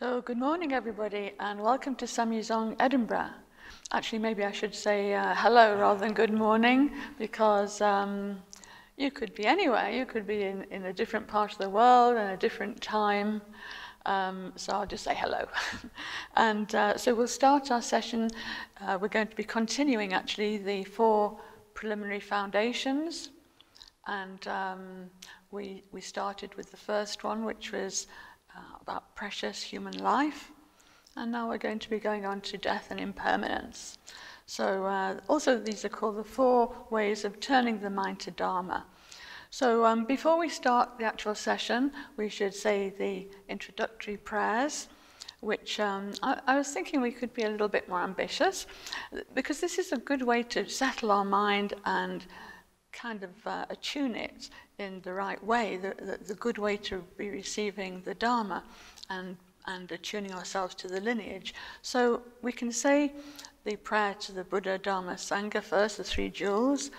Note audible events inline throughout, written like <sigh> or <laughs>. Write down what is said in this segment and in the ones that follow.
So, good morning, everybody, and welcome to Samye Dzong Edinburgh. Actually, maybe I should say uh, hello rather than good morning, because um, you could be anywhere. You could be in, in a different part of the world and a different time. Um, so I'll just say hello. <laughs> and uh, so we'll start our session. Uh, we're going to be continuing, actually, the four preliminary foundations. And um, we, we started with the first one, which was uh, about precious human life. And now we're going to be going on to death and impermanence. So, uh, also, these are called the four ways of turning the mind to Dharma. So, um, before we start the actual session, we should say the introductory prayers, which um, I, I was thinking we could be a little bit more ambitious, because this is a good way to settle our mind and kind of uh, attune it in the right way, the, the, the good way to be receiving the Dharma and, and attuning ourselves to the lineage. So we can say the prayer to the Buddha, Dharma, Sangha first, the three jewels,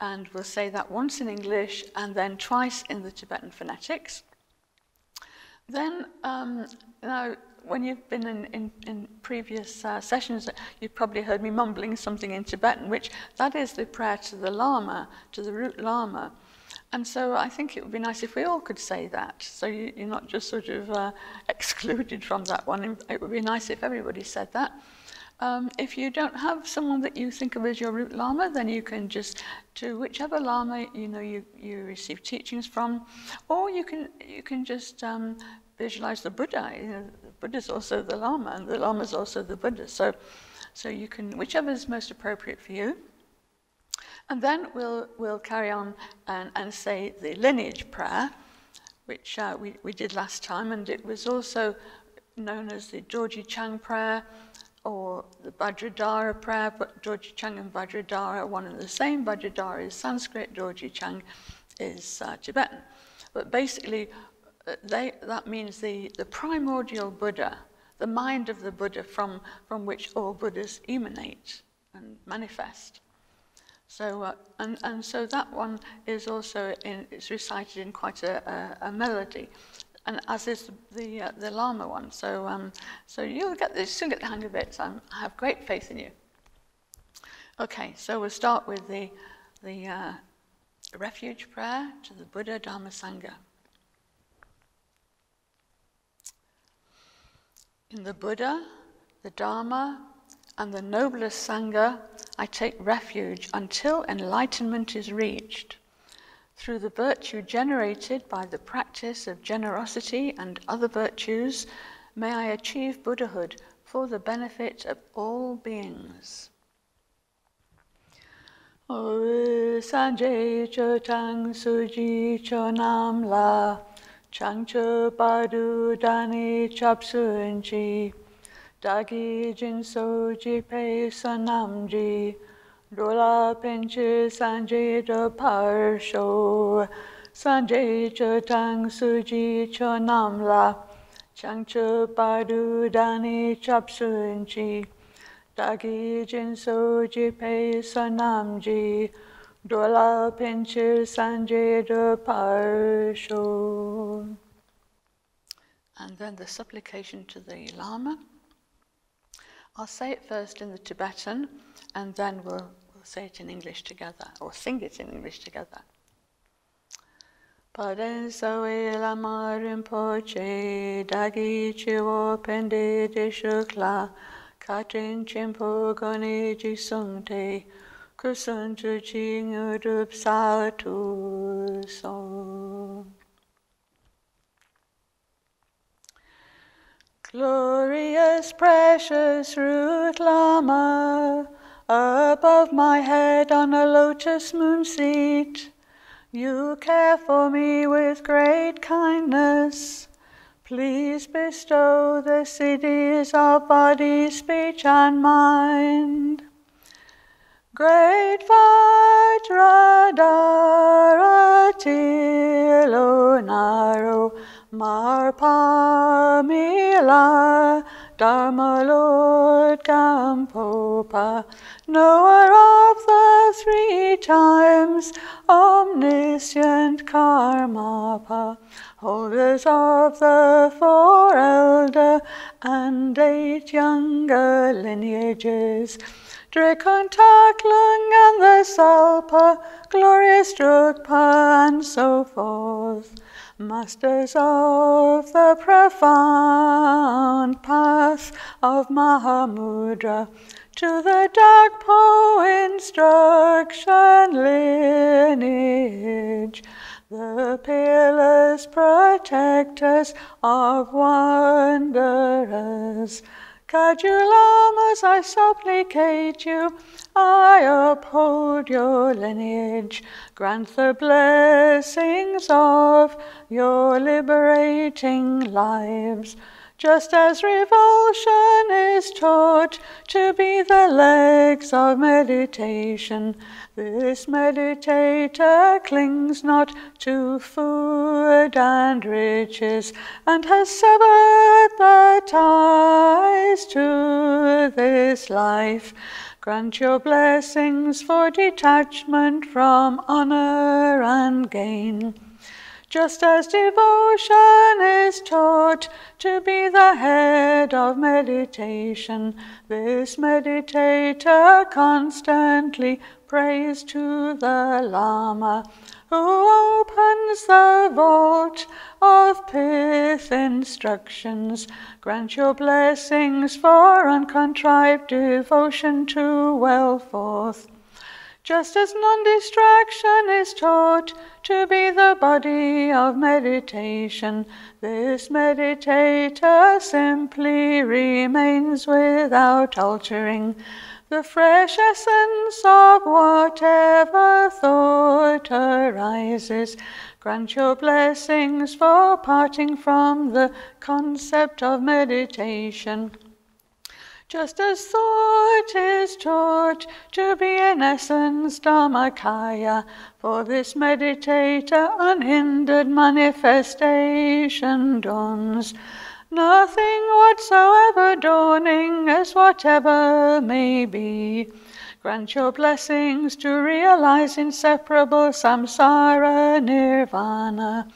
and we'll say that once in English and then twice in the Tibetan phonetics. Then, um, now, when you've been in, in, in previous uh, sessions, you've probably heard me mumbling something in Tibetan, which that is the prayer to the Lama, to the root Lama. And so I think it would be nice if we all could say that. So you, are not just sort of uh, <laughs> excluded from that one. It would be nice if everybody said that. Um, if you don't have someone that you think of as your root lama, then you can just to whichever lama you know you, you receive teachings from, or you can you can just um, visualize the Buddha. You know, the Buddha is also the lama, and the lama is also the Buddha. So, so you can whichever is most appropriate for you. And then we'll, we'll carry on and, and say the lineage prayer, which uh, we, we did last time, and it was also known as the Dorji Chang prayer or the Vajradhara prayer, but Dorji Chang and Vajradhara are one and the same. Vajradhara is Sanskrit, Dorji Chang is uh, Tibetan. But basically, uh, they, that means the, the primordial Buddha, the mind of the Buddha from, from which all Buddhas emanate and manifest. So, uh, and, and so that one is also in, it's recited in quite a, a, a melody, and as is the, uh, the Lama one. So, um, so you'll get this, soon get the hang of it. So I have great faith in you. Okay, so we'll start with the, the uh, refuge prayer to the Buddha Dharma Sangha. In the Buddha, the Dharma, and the noblest Sangha, I take refuge until enlightenment is reached. Through the virtue generated by the practice of generosity and other virtues, may I achieve Buddhahood for the benefit of all beings. O Sanjay Chotang Suji Chonam La Changcho Badu Dani Chapsunji Dagi Jinso Jipe Sanamji Dola Pinche Sanjay Parsho Sanjay Chotang Suji Chonamla Changcho Badu Dani Chapsunchi Dagi Jinso Jipe Sanamji Dola Pinche Sanjay Parsho and then the supplication to the Lama. I'll say it first in the Tibetan and then we'll, we'll say it in English together or sing it in English together. Paren sawe lama rinpoche dagi chiwo pende de shukla katrin chimpo goni jisungte kusun chu chi ngurup sa tu so. Glorious, precious root Lama, above my head on a lotus moon seat, you care for me with great kindness. Please bestow the siddhis of body, speech, and mind. Great Vajradhara Tilo Naro Marpamila Dharma Lord Gampopa, knower of the three times, omniscient Karmapa, holders of the four elder and eight younger lineages, Drikung Taklung and the Tsalpa, glorious Drukpa, and so forth, masters of the profound path of Mahamudra, to the Dakpo instruction lineage the peerless protectors of wanderers. Kagyu lamas, I supplicate you, I uphold your lineage. Grant the blessings of your liberating lives just as revulsion is taught to be the legs of meditation, this meditator clings not to food and riches, and has severed the ties to this life. Grant your blessings for detachment from honor and gain just as devotion is taught to be the head of meditation, this meditator constantly prays to the Lama, who opens the vault of pith instructions. Grant your blessings for uncontrived devotion to well forth just as non distraction is taught to be the body of meditation, this meditator simply remains without altering the fresh essence of whatever thought arises. Grant your blessings for parting from the concept of meditation just as thought is taught to be in essence Dharmakaya, for this meditator unhindered manifestation dawns. Nothing whatsoever dawning as whatever may be. Grant your blessings to realize inseparable samsara nirvana.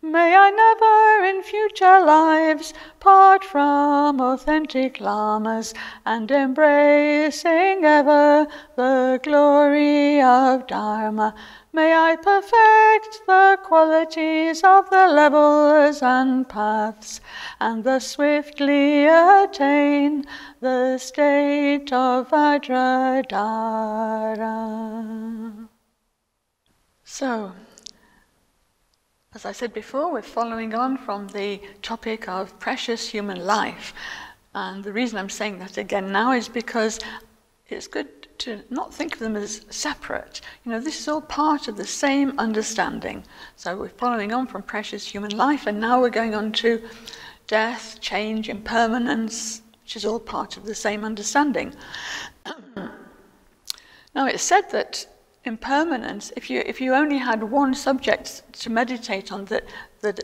May I never in future lives part from authentic lamas and embracing ever the glory of Dharma. May I perfect the qualities of the levels and paths and thus swiftly attain the state of Vajradhara. So, as I said before, we're following on from the topic of precious human life. And the reason I'm saying that again now is because it's good to not think of them as separate. You know, this is all part of the same understanding. So we're following on from precious human life, and now we're going on to death, change, impermanence, which is all part of the same understanding. <clears throat> now, it's said that impermanence, if you, if you only had one subject to meditate on, that, that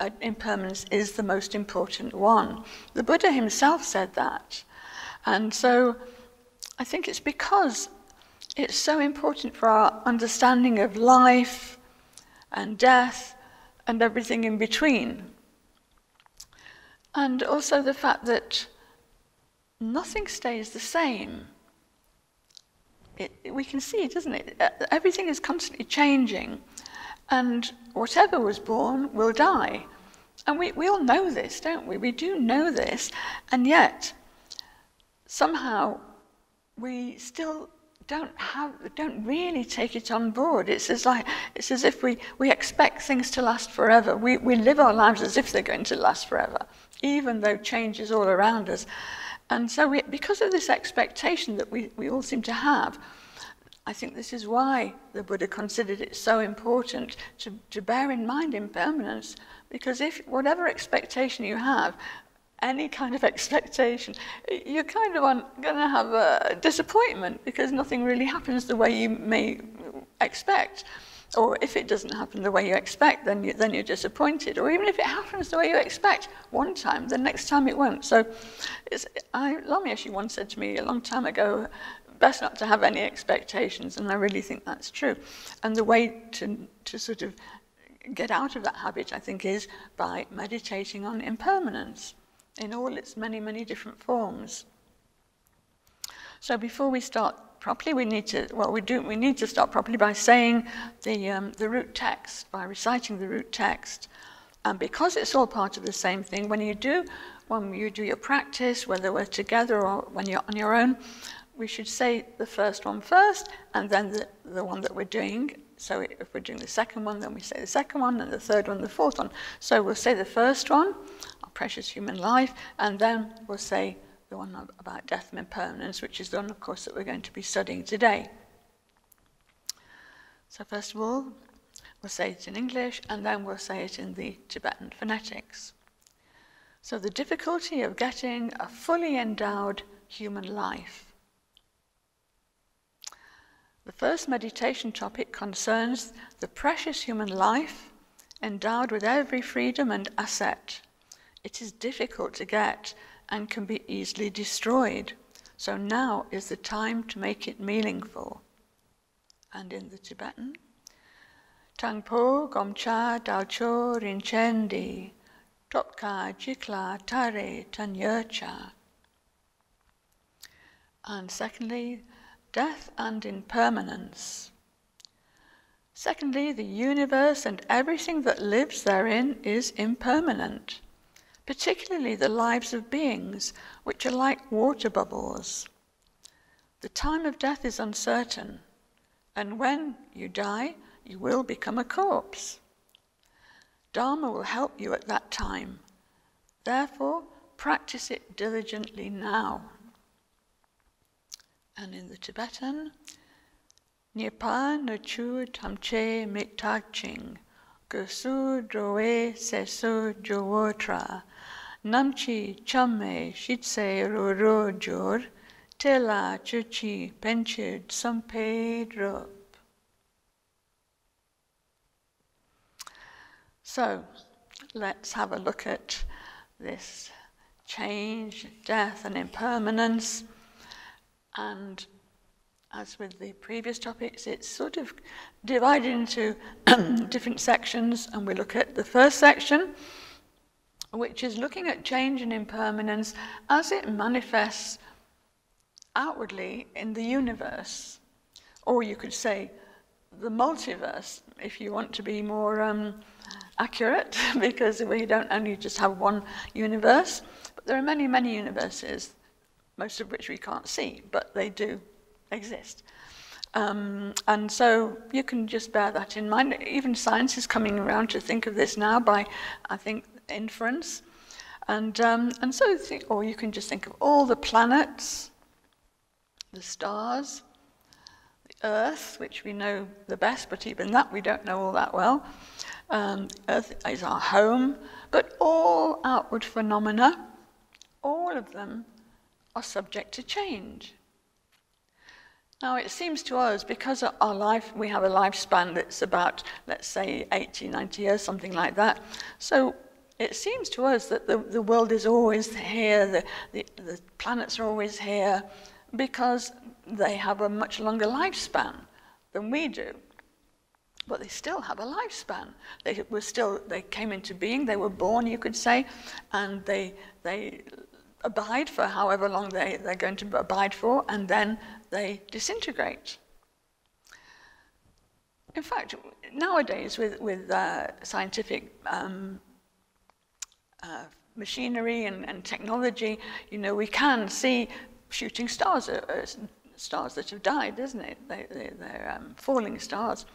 uh, impermanence is the most important one. The Buddha himself said that. And so I think it's because it's so important for our understanding of life and death and everything in between. And also the fact that nothing stays the same it, we can see, doesn't it? Uh, everything is constantly changing, and whatever was born will die. And we, we all know this, don't we? We do know this, and yet somehow we still don't have don't really take it on board. It's as like it's as if we, we expect things to last forever. We we live our lives as if they're going to last forever, even though change is all around us. And so, we, because of this expectation that we, we all seem to have, I think this is why the Buddha considered it so important to, to bear in mind impermanence. Because if whatever expectation you have, any kind of <laughs> expectation, you're kind of going to have a disappointment because nothing really happens the way you may expect. Or if it doesn't happen the way you expect, then, you, then you're disappointed. Or even if it happens the way you expect one time, the next time it won't. So it's, I, Lama actually once said to me a long time ago, best not to have any expectations, and I really think that's true. And the way to, to sort of get out of that habit, I think, is by meditating on impermanence in all its many, many different forms. So before we start properly, we need to, well, we do, we need to start properly by saying the, um, the root text, by reciting the root text. And because it's all part of the same thing, when you do, when you do your practice, whether we're together or when you're on your own, we should say the first one first and then the, the one that we're doing. So if we're doing the second one, then we say the second one, and the third one, the fourth one. So we'll say the first one, our precious human life, and then we'll say the one about death and impermanence, which is the one, of course, that we're going to be studying today. So first of all, we'll say it in English, and then we'll say it in the Tibetan phonetics. So the difficulty of getting a fully endowed human life. The first meditation topic concerns the precious human life endowed with every freedom and asset. It is difficult to get and can be easily destroyed. So now is the time to make it meaningful. And in the Tibetan, Tangpo Gomcha Dalcho Rinchendi Topka Jikla Tare Tanyercha. And secondly, death and impermanence. Secondly, the universe and everything that lives therein is impermanent particularly the lives of beings which are like water bubbles. The time of death is uncertain, and when you die, you will become a corpse. Dharma will help you at that time. Therefore, practice it diligently now. And in the Tibetan, Nipa Nachu Tamche Miktaching, Gusu Droe Sesu Jowotra, Namchi chamme shitse roro jor, tela chuchi penchid sampe drop. So let's have a look at this change, death, and impermanence. And as with the previous topics, it's sort of divided into <clears throat> different sections, and we look at the first section, which is looking at change and impermanence as it manifests outwardly in the universe. Or you could say the multiverse, if you want to be more um, accurate, <laughs> because we don't only just have one universe, but there are many, many universes, most of which we can't see, but they do exist. Um, and so you can just bear that in mind. Even science is coming around to think of this now by, I think, inference. And, um, and so, think, or you can just think of all the planets, the stars, the Earth, which we know the best, but even that we don't know all that well. Um, Earth is our home, but all outward phenomena, all of them are subject to change. Now, it seems to us, because our life, we have a lifespan that's about, let's say, 80, 90 years, something like that. So it seems to us that the, the world is always here, the, the, the planets are always here, because they have a much longer lifespan than we do. But they still have a lifespan. They were still, they came into being, they were born, you could say, and they, they abide for however long they, they're going to abide for, and then they disintegrate. In fact, nowadays with, with uh, scientific um, uh, machinery and, and, technology, you know, we can see shooting stars, uh, uh, stars that have died, isn't it? They, they, are um, falling stars.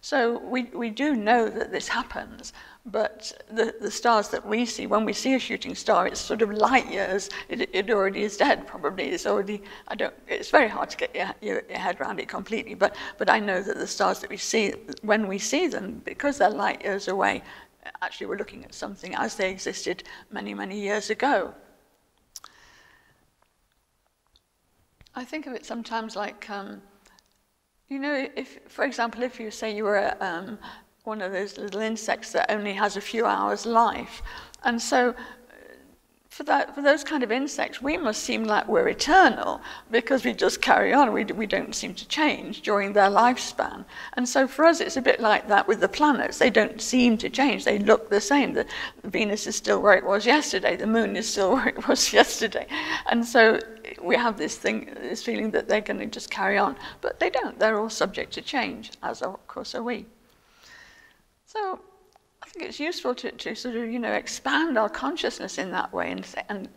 So we, we do know that this happens, but the, the stars that we see, when we see a shooting star, it's sort of light years. It, it already is dead, probably. It's already, I don't, it's very hard to get your, your, your head around it completely, but, but I know that the stars that we see, when we see them, because they're light years away, actually we're looking at something as they existed many, many years ago. I think of it sometimes like, um, you know, if, for example, if you say you were um, one of those little insects that only has a few hours life, and so for, that, for those kind of insects, we must seem like we're eternal because we just carry on. We, we don't seem to change during their lifespan. And so for us, it's a bit like that with the planets. They don't seem to change. They look the same. The, Venus is still where it was yesterday. The moon is still <laughs> where it was yesterday. And so we have this thing, this feeling that they're going to just carry on. But they don't. They're all subject to change, as of course are we. So think it's useful to, to sort of, you know, expand our consciousness in that way. And, and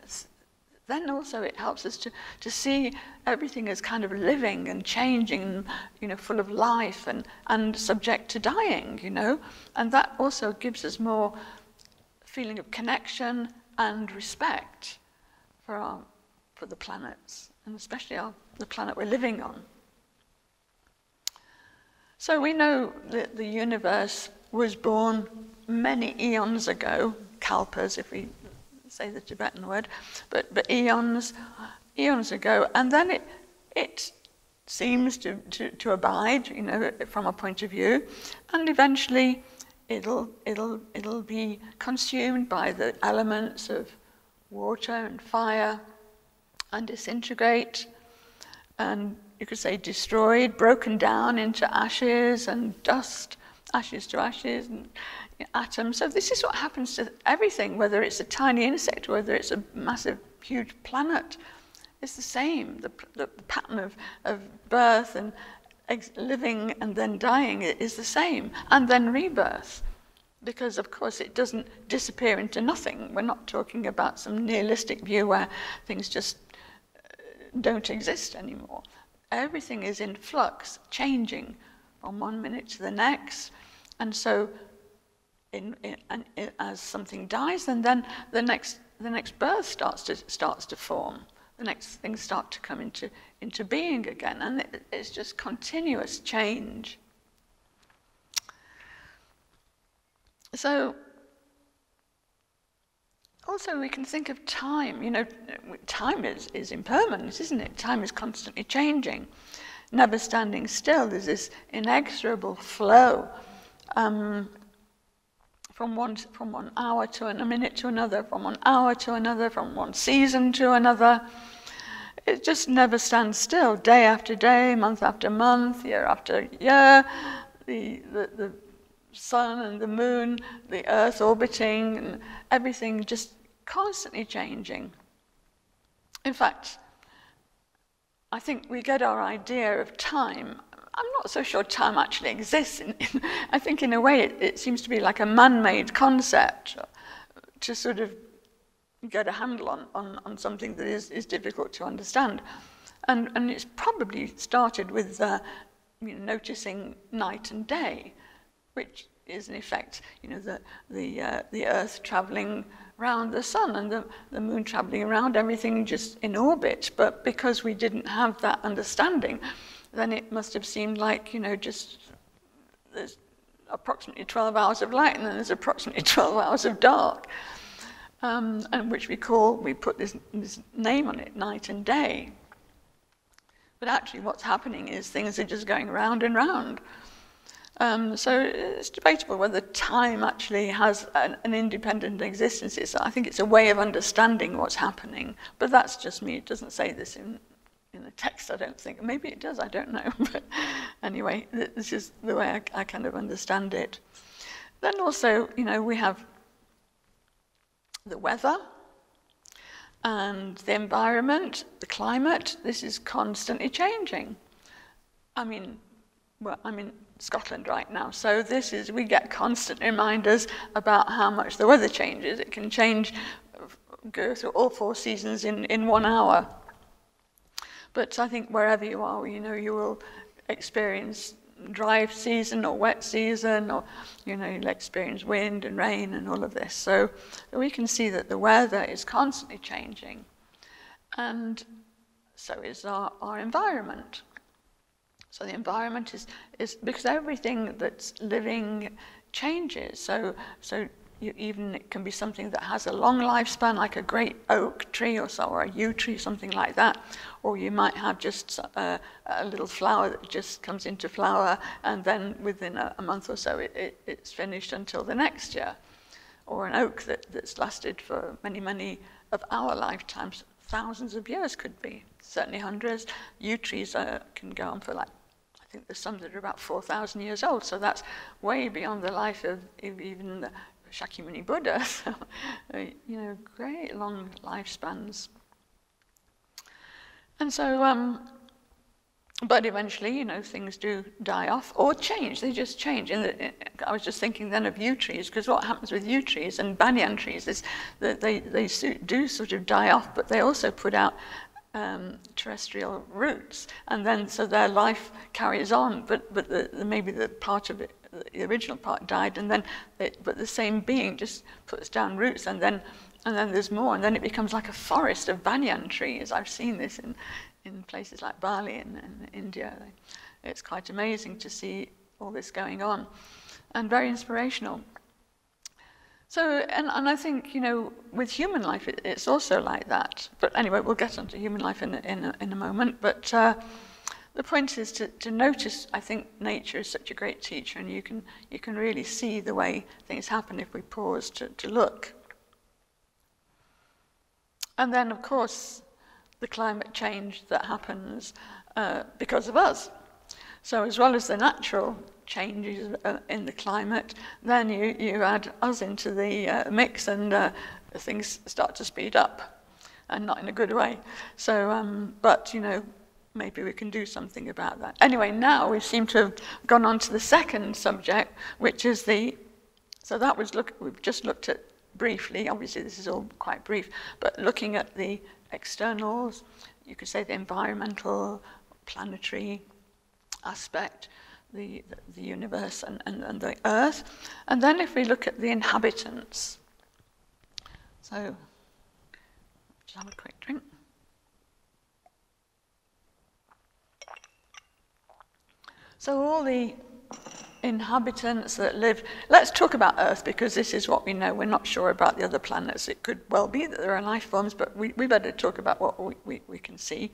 then also it helps us to, to see everything as kind of living and changing, you know, full of life and, and subject to dying, you know. And that also gives us more feeling of connection and respect for, our, for the planets, and especially our, the planet we're living on. So we know that the universe was born many eons ago, kalpas, if we say the Tibetan word, but, but eons, eons ago, and then it, it seems to, to, to abide, you know, from a point of view, and eventually it'll, it'll, it'll be consumed by the elements of water and fire and disintegrate and you could say destroyed, broken down into ashes and dust, ashes to ashes and atoms. So this is what happens to everything, whether it's a tiny insect, whether it's a massive, huge planet. It's the same. The, the pattern of, of birth and living and then dying is the same, and then rebirth. Because, of course, it doesn't disappear into nothing. We're not talking about some nihilistic view where things just uh, don't exist anymore. Everything is in flux, changing from one minute to the next. And so in, in, in, as something dies, and then the next, the next birth starts to, starts to form. The next things start to come into, into being again, and it, it's just continuous change. So, also we can think of time. You know, time is, is impermanent, isn't it? Time is constantly changing, never standing still. There's this inexorable flow. Um, from one, from one hour to a minute to another, from one hour to another, from one season to another. It just never stands still, day after day, month after month, year after year. The, the, the sun and the moon, the earth orbiting, and everything just constantly changing. In fact, I think we get our idea of time I'm not so sure time actually exists. I think in a way it, it seems to be like a man-made concept to sort of get a handle on, on, on something that is, is difficult to understand. And, and it's probably started with uh, you know, noticing night and day, which is in effect you know, the, the, uh, the Earth traveling around the sun and the, the moon traveling around everything just in orbit. But because we didn't have that understanding, then it must have seemed like, you know, just there's approximately 12 hours of light and then there's approximately <laughs> 12 hours of dark, um, and which we call, we put this, this name on it, night and day. But actually what's happening is things are just going round and round. Um, so it's debatable whether time actually has an, an, independent existence. It's, I think it's a way of understanding what's happening, but that's just me. It doesn't say this in, in the text, I don't think. Maybe it does, I don't know. <laughs> but anyway, this is the way I, I kind of understand it. Then also, you know, we have the weather and the environment, the climate. This is constantly changing. I mean, well, I'm in Scotland right now, so this is, we get constant reminders about how much the weather changes. It can change, go through all four seasons in, in one hour. But I think wherever you are, you know, you will experience dry season or wet season, or you know, you'll experience wind and rain and all of this. So we can see that the weather is constantly changing, and so is our, our environment. So the environment is, is because everything that's living changes. So so you, even it can be something that has a long lifespan, like a great oak tree or so, or a yew tree, something like that. Or you might have just a, a little flower that just comes into flower, and then within a, a month or so, it, it, it's finished until the next year. Or an oak that, that's lasted for many, many of our lifetimes, thousands of years could be, certainly hundreds. Yew trees uh, can go on for like, I think there's some that are about 4,000 years old, so that's way beyond the life of even Shakyamuni Buddha. <laughs> So, uh, you know, great long lifespans. And so, um, but eventually, you know, things do die off or change. They just change. I was just thinking then of yew trees, because what happens with yew trees and banyan trees is that they, they do sort of die off, but they also put out um, terrestrial roots, and then so their life carries on. But but the, the, maybe the part of it, the original part died, and then it, but the same being just puts down roots, and then and then there's more, and then it becomes like a forest of banyan trees. I've seen this in in places like Bali and, and India. It's quite amazing to see all this going on and very inspirational. So, and, and I think, you know, with human life, it, it's also like that. But anyway, we'll get onto human life in, in, a, in a moment. But uh, the point is to, to notice, I think nature is such a great teacher, and you can, you can really see the way things happen if we pause to, to look. And then, of course, the climate change that happens uh, because of us. So as well as the natural changes uh, in the climate, then you, you add us into the uh, mix and uh, things start to speed up, and not in a good way. So, um, but you know, maybe we can do something about that. Anyway, now we seem to have gone on to the second subject, which is the, so that was, look, we've just looked at briefly, obviously this is all quite brief, but looking at the externals, you could say the environmental, planetary aspect, the, the, universe and, and, and the earth. And then if we look at the inhabitants, so just have a quick drink. So all the inhabitants that live. Let's talk about Earth because this is what we know. We're not sure about the other planets. It could well be that there are life forms, but we, we better talk about what we, we, we can see.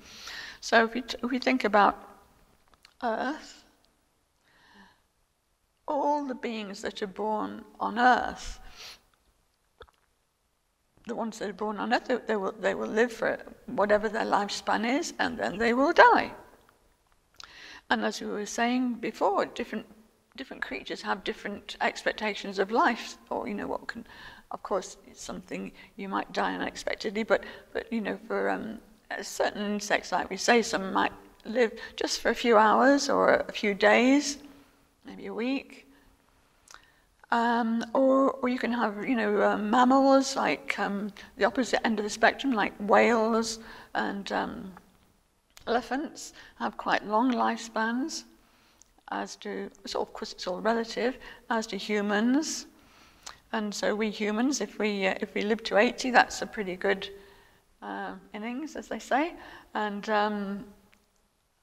So if we, if we think about Earth, all the beings that are born on Earth, the ones that are born on Earth, they, they will, they will live for whatever their lifespan is, and then they will die. And as we were saying before, different different creatures have different expectations of life, or you know what can, of course, it's something you might die unexpectedly, but but you know for um, certain insects, like we say, some might live just for a few hours or a few days, maybe a week. Um, or, or you can have, you know, uh, mammals like um, the opposite end of the spectrum, like whales and um, elephants, have quite long lifespans as do, so of course it's all relative, as do humans. And so we humans, if we, uh, if we live to 80, that's a pretty good uh, innings, as they say. And um,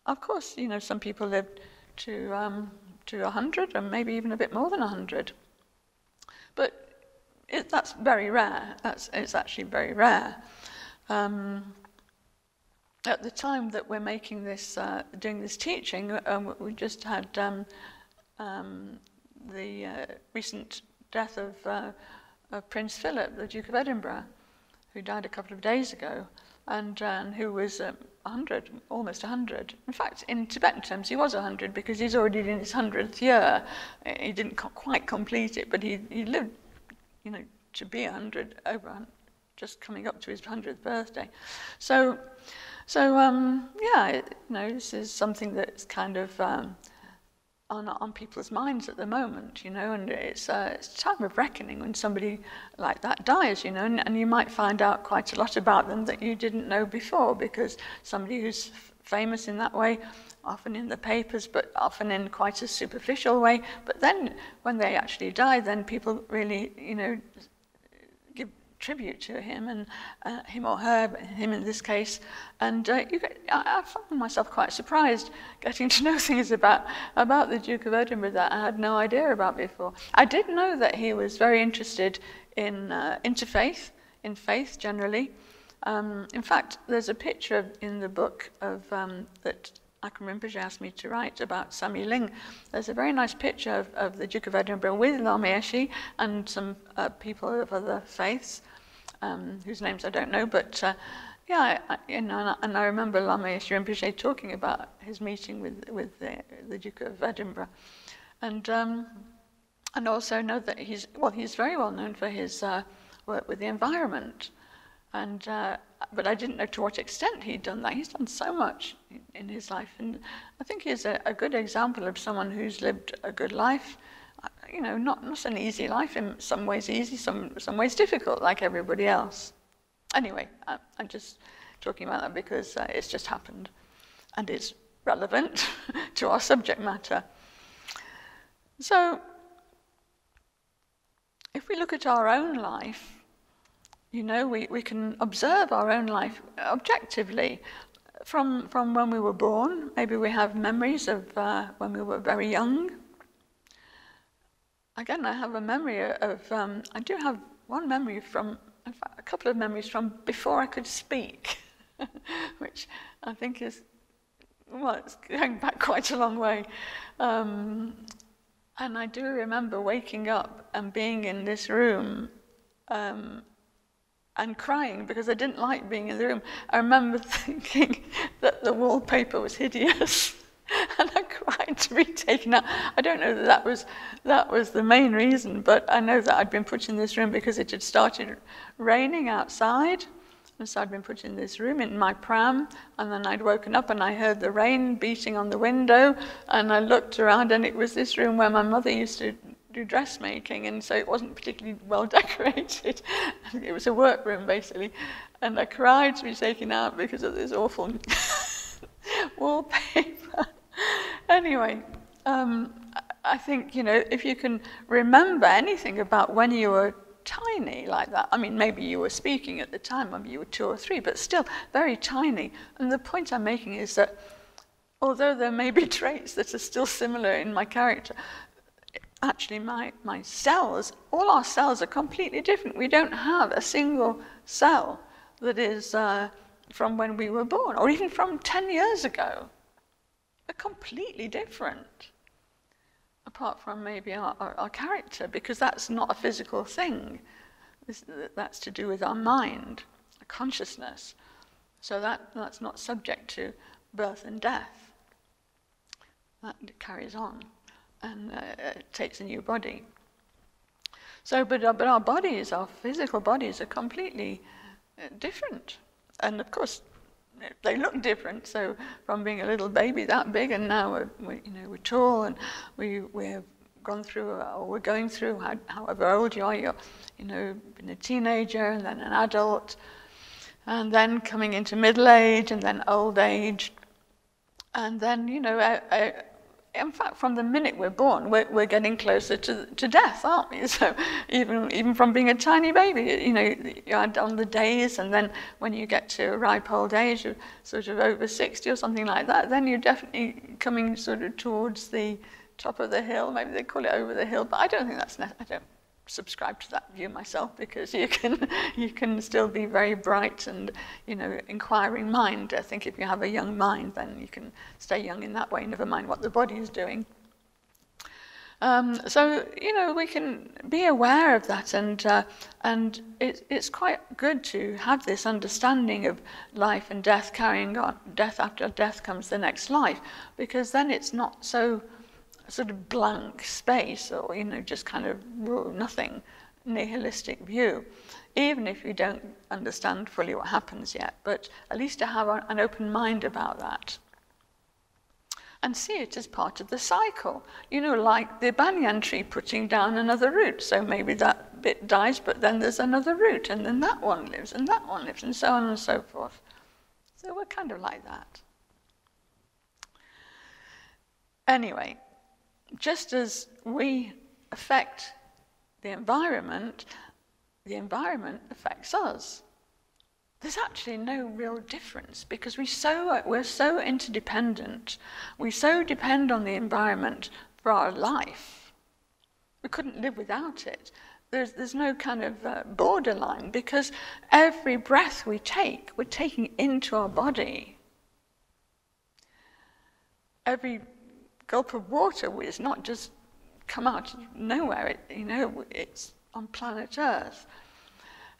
of course, you know, some people live to, um, to 100 and maybe even a bit more than 100. But it, that's very rare. That's, it's actually very rare. Um, at the time that we're making this, uh, doing this teaching, um, we just had um, um, the uh, recent death of, uh, of, Prince Philip, the Duke of Edinburgh, who died a couple of days ago, and, uh, who was 100, um, almost 100. In fact, in Tibetan terms, he was 100 because he's already in his 100th year. He didn't quite complete it, but he, he lived, you know, to be 100 over, 100, just coming up to his 100th birthday. So. So um, yeah, you know, this is something that's kind of um, on, on people's minds at the moment, you know, and it's, uh, it's a time of reckoning when somebody like that dies, you know, and, and you might find out quite a lot about them that you didn't know before because somebody who's famous in that way, often in the papers, but often in quite a superficial way. But then when they actually die, then people really, you know, tribute to him and uh, him or her, him in this case. And uh, get, I, I found myself quite surprised getting to know <laughs> things about, about the Duke of Edinburgh that I had no idea about before. I did know that he was very interested in uh, interfaith, in faith generally. Um, in fact, there's a picture in the book of um, that Akong Rinpoche asked me to write about Samye Ling. There's a very nice picture of, of the Duke of Edinburgh with Lama and some uh, people of other faiths um, whose names I don't know, but uh, yeah, I, you know, and I, and I remember Rinpoche talking about his meeting with, with the, the Duke of Edinburgh. And, um, and also know that he's, well, he's very well known for his uh, work with the environment. And, uh, but I didn't know to what extent he'd done that. He's done so much in, in his life. And I think he's a, a, good example of someone who's lived a good life. You know, not, not an easy life, in some ways easy, some, some ways difficult, like everybody else. Anyway, I, I'm just talking about that because uh, it's just happened and it's relevant <laughs> to our subject matter. So, if we look at our own life, you know, we, we can observe our own life objectively from, from when we were born. Maybe we have memories of uh, when we were very young. Again, I have a memory of, um, I do have one memory from, fact, a couple of memories from before I could speak, <laughs> which I think is, well, it's going back quite a long way. Um, and I do remember waking up and being in this room um, and crying because I didn't like being in the room. I remember <laughs> thinking that the wallpaper was hideous. <laughs> and I to be taken out. I don't know that that was, that was the main reason, but I know that I'd been put in this room because it had started raining outside. And so I'd been put in this room in my pram, and then I'd woken up and I heard the rain beating on the window, and I looked around, and it was this room where my mother used to do dressmaking, and so it wasn't particularly well <laughs> decorated. it was a workroom basically, and I cried to be taken out because of this awful <laughs> wallpaper. <laughs> anyway, um, I think you know if you can remember anything about when you were tiny like that. I mean, maybe you were speaking at the time, maybe you were two or three, but still very tiny. And the point I'm making is that although there may be <laughs> traits that are still similar in my character, actually my, my cells, all our cells are completely different. We don't have a single cell that is uh, from when we were born, or even from 10 years ago. They're completely different, apart from maybe our, our, our character, because that's not a physical thing. That's to do with our mind, our consciousness. So that, that's not subject to birth and death. That carries on and uh, takes a new body. So, but, uh, but our bodies, our physical bodies, are completely uh, different. And of course, they look different. So, from being a little baby that big, and now we're, we're you know, we're tall, and we, we've gone through, or we're going through, however old you are, you're, you know, been a teenager, and then an adult, and then coming into middle age, and then old age. And then, you know, in fact, from the minute we're born, we're, we're getting closer to, to death, aren't we? <laughs> So even, even from being a tiny baby, you know, you add on the days, and then when you get to a ripe old age, of sort of over 60 or something like that, then you're definitely coming sort of towards the top of the hill. Maybe they call it over the hill, but I don't think that's, I don't subscribe to that view myself because you can <laughs> you can still be very bright and you know inquiring mind. I think if you have a young mind, then you can stay young in that way. Never mind what the body is doing. Um, so you know we can be aware of that, and uh, and it, it's quite good to have this understanding of life and death carrying on. Death after death comes the next life, because then it's not so sort of blank space or, you know, just kind of nothing, nihilistic view, even if you don't understand fully what happens yet, but at least to have an open mind about that. And see it as part of the cycle. You know, like the banyan tree putting down another root. So maybe that bit dies, but then there's another root, and then that one lives, and that one lives, and so on and so forth. So we're kind of like that. Anyway, just as we affect the environment, the environment affects us. There's actually no real difference because we so, we're so interdependent. We so depend on the environment for our life. We couldn't live without it. There's, there's no kind of uh, borderline because every breath we take, we're taking into our body. Every gulp of water is not just come out of nowhere. It, you know, it's on planet Earth.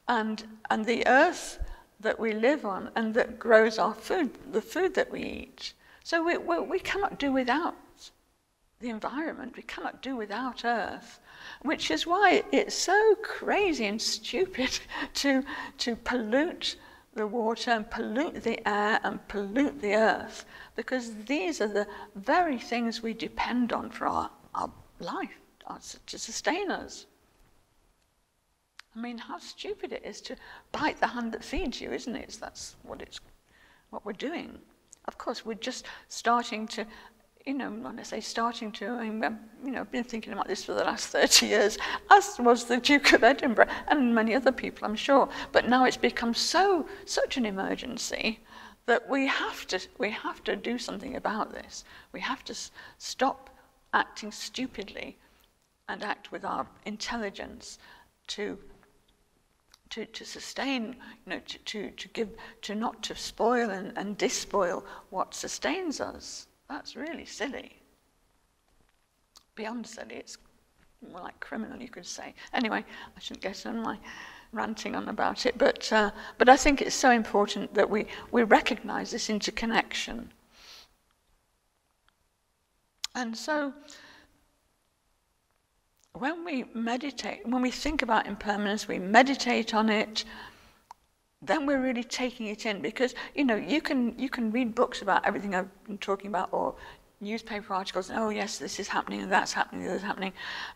and, and the earth that we live on and that grows our food, the food that we eat. So we, we, we cannot do without the environment, we cannot do without earth, which is why it's so crazy and stupid <laughs> to, to pollute the water and pollute the air and pollute the earth, because these are the very things we depend on for our, our life, to sustain us. I mean, how stupid it is to bite the hand that feeds you, isn't it? That's what it's what we're doing. Of course, we're just starting to, you know, when I say starting to, I mean, um, you know, I've been thinking about this for the last <laughs> 30 years, as was the Duke of Edinburgh and many other people, I'm sure. But now it's become so, such an emergency that we have to, we have to do something about this. We have to stop acting stupidly and act with our intelligence to to, to sustain, you know, to, to, to give, to not to spoil and, and despoil what sustains us. That's really silly. Beyond silly, it's more like criminal, you could say. Anyway, I shouldn't get on my ranting on about it, but, uh, but I think it's so important that we, we recognize this interconnection. And so, when we meditate, when we think about impermanence, we meditate on it, then we're really taking it in because you know you can you can read books about everything I've been talking about or newspaper articles oh yes this is happening that's happening that's happening.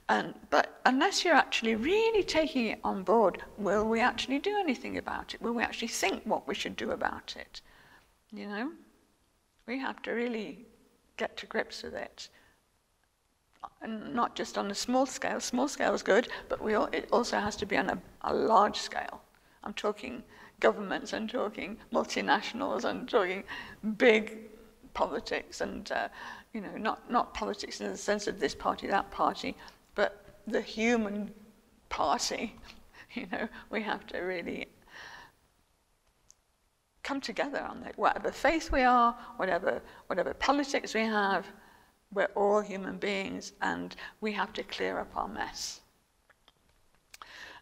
And but unless you're actually really taking it on board will we actually do anything about it? Will we actually think what we should do about it? You know? We have to really get to grips with it. And not just on a small scale. Small scale is good, but we all, it also has to be on a, a large scale. I'm talking governments, I'm talking multinationals, I'm talking big politics, and uh, you know, not not politics in the sense of this party, that party, but the human party. <laughs> You know, we have to really come together on that. Whatever faith we are, whatever whatever politics we have, we're all human beings and we have to clear up our mess.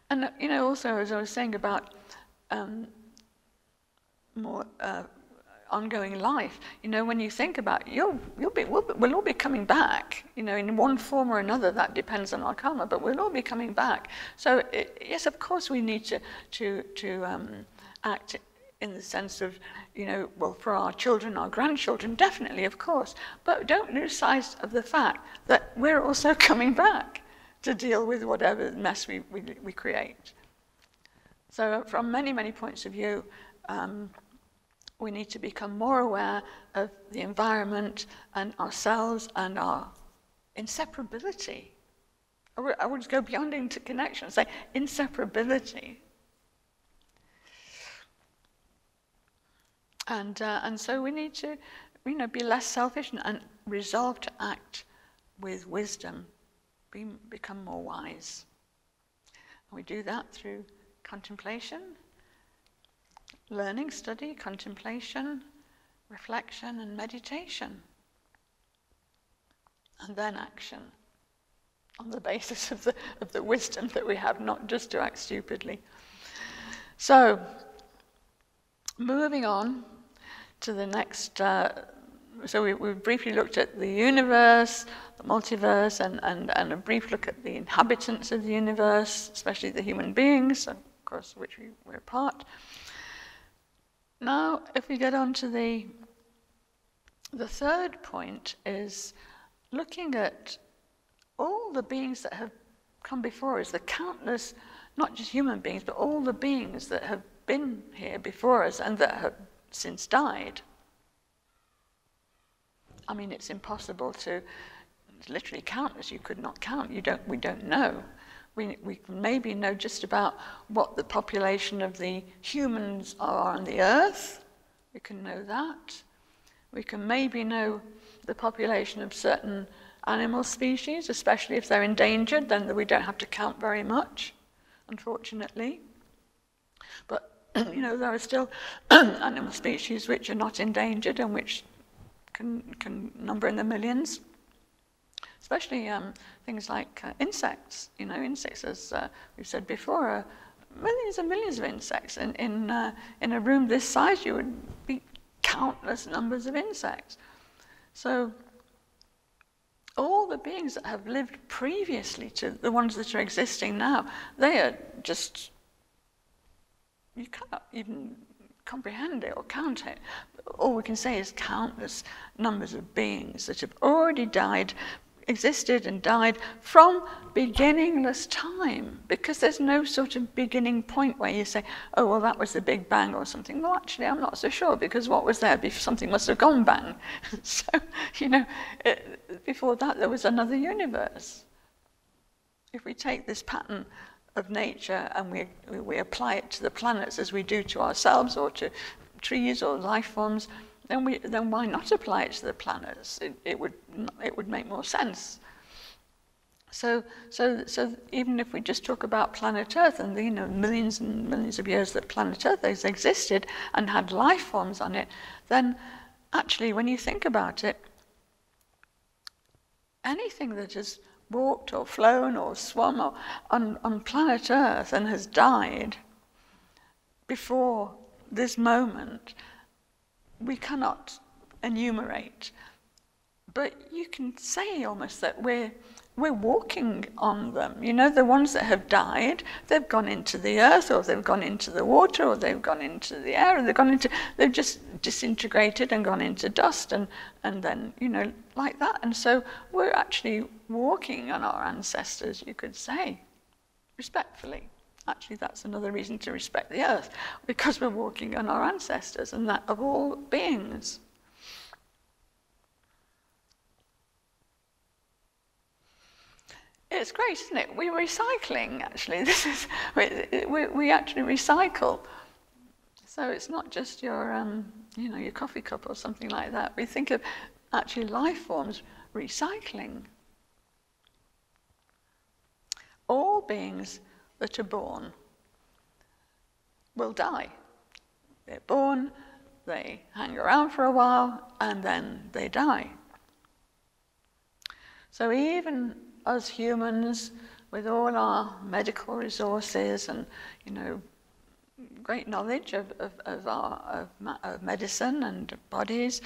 And, you know, also, as I was saying about um, more uh, ongoing life, you know, when you think about you'll, you'll be, we'll, we'll, all be coming back, you know, in one form or another, that depends on our karma, but we'll all be coming back. So, it, yes, of course, we need to, to, to um, act in the sense of, you know, well, for our children, our grandchildren, definitely, of course. But don't lose sight of the fact that we're also <laughs> coming back to deal with whatever mess we, we, we create. So, from many, many points of view, um, we need to become more aware of the environment and ourselves and our inseparability. I would, go beyond interconnection, and say inseparability And, uh, and so we need to you know, be less selfish and, and resolve to act with wisdom, be, become more wise. And we do that through contemplation, learning, study, contemplation, reflection, and meditation. And then action on the <laughs> basis of the, of the wisdom that we have, not just to act stupidly. So, moving on to the next. Uh, so we, we briefly looked at the universe, the multiverse, and, and, and a brief look at the inhabitants of the universe, especially the human beings, of course, which we, we're part. Now, if we get on to the, the third point is looking at all the beings that have come before us, the countless, not just human beings, but all the beings that have been here before us and that have since died. I mean, it's impossible to literally count as you could not count. You don't, we don't know. We, we maybe know just about what the population of the humans are on the earth. We can know that. We can maybe know the population of certain animal species, especially if they're endangered, then we don't have to count very much, unfortunately. But <clears throat> you know, there are still <clears throat> animal species which are not endangered and which can, can number in the millions. Especially um, things like uh, insects. You know, insects, as uh, we've said before, are millions and millions of insects. In, in, uh, in a room this size, you would be countless numbers of insects. So all the beings that have lived previously to the ones that are existing now, they are just, you cannot even comprehend it or count it. All we can say is countless numbers of beings that have already died existed and died from beginningless time because there's no sort of beginning point where you say, oh, well, that was the Big Bang or something. Well, actually, I'm not so sure because what was there? Before something must have gone bang. <laughs> so, you know, it, before that, there was another universe. If we take this pattern of nature and we, we apply it to the planets as we do to ourselves or to trees or life forms, then, we, then why not apply it to the planets? It, it, would, it would make more sense. So, so, so even if we just talk about planet Earth and the you know, millions and millions of years that planet Earth has existed and had life forms on it, then actually when you think about it, anything that has walked or flown or swum or on, on planet Earth and has died before this moment we cannot enumerate. But you can say almost that we're, we're walking on them. You know, the ones that have died, they've gone into the earth, or they've gone into the water, or they've gone into the air, or they've gone into, they've just disintegrated and gone into dust, and, and then, you know, like that. And so we're actually walking on our ancestors, you could say, respectfully. Actually, that's another reason to respect the earth, because we're walking on our ancestors and that of all beings. It's great, isn't it? We're recycling, actually. <laughs> This is, we, we, actually recycle. So it's not just your, um, you know, your coffee cup or something like that. We think of actually life forms recycling. All beings that are born will die. They're born, they hang around for a while, and then they die. So even us humans, with all our medical resources and, you know, great knowledge of, of, of, our, of, of medicine and bodies,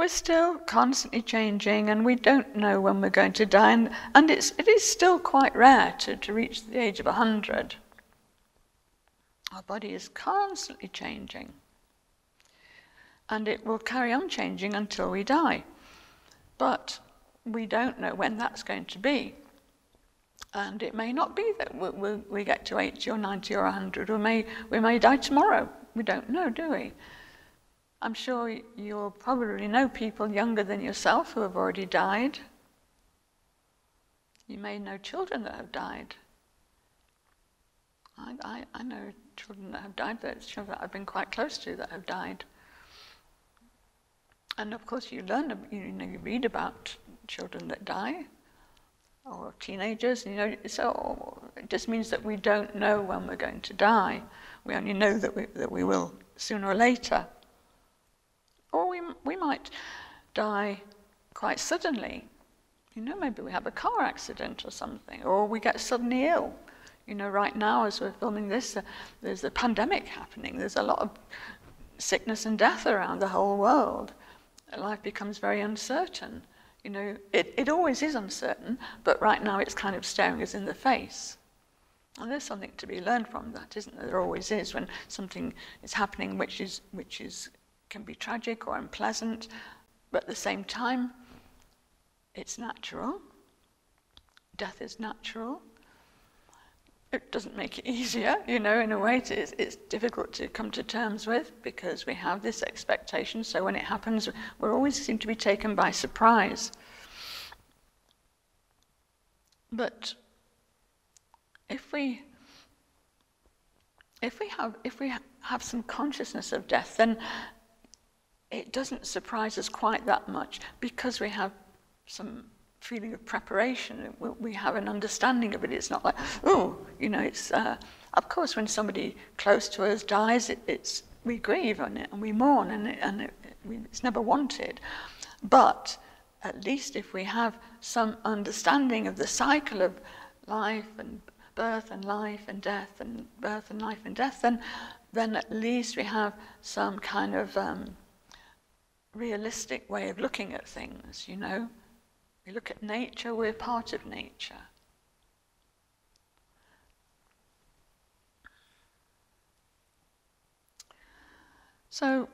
we're still constantly changing and we don't know when we're going to die. And, and it's, it is still quite rare to, to reach the age of 100. Our body is constantly changing. And it will carry on changing until we die. But we don't know when that's going to be. And it may not be that we, we, we get to 80 or 90 or 100. We may, we may die tomorrow. We don't know, do we? I'm sure you'll probably know people younger than yourself who have already died. You may know children that have died. I, I, I know children that have died, but children that I've been quite close to that have died. And of course, you learn, you know, you read about children that die, or teenagers. You know, so it just means that we don't know when we're going to die. We only know that we, that we will sooner or later. Or we, we might die quite suddenly. You know, maybe we have a car accident or something, or we get suddenly ill. You know, right now, as we're filming this, uh, there's a pandemic happening. There's a lot of sickness and death around the whole world. Life becomes very uncertain. You know, it, it always is uncertain, but right now it's kind of staring us in the face. And there's something to be learned from that, isn't there? There always is when something is happening which is, which is can be tragic or unpleasant, but at the same time, it's natural. Death is natural. It doesn't make it <laughs> easier, you know, in a way it's, it's difficult to come to terms with because we have this expectation. So when it happens, we always seem to be taken by surprise. But if we if we have if we have some consciousness of death, then it doesn't surprise us quite that much because we have some feeling of preparation. We have an understanding of it. It's not like, oh, you know, it's, uh, of course, when somebody close to us dies, it, it's, we grieve on it and we mourn and, it, and it, it's never wanted. But at least if we have some understanding of the cycle of life and birth and life and death and birth and life and death, then, then at least we have some kind of um, realistic way of looking at things, you know. We look at nature, we're part of nature. So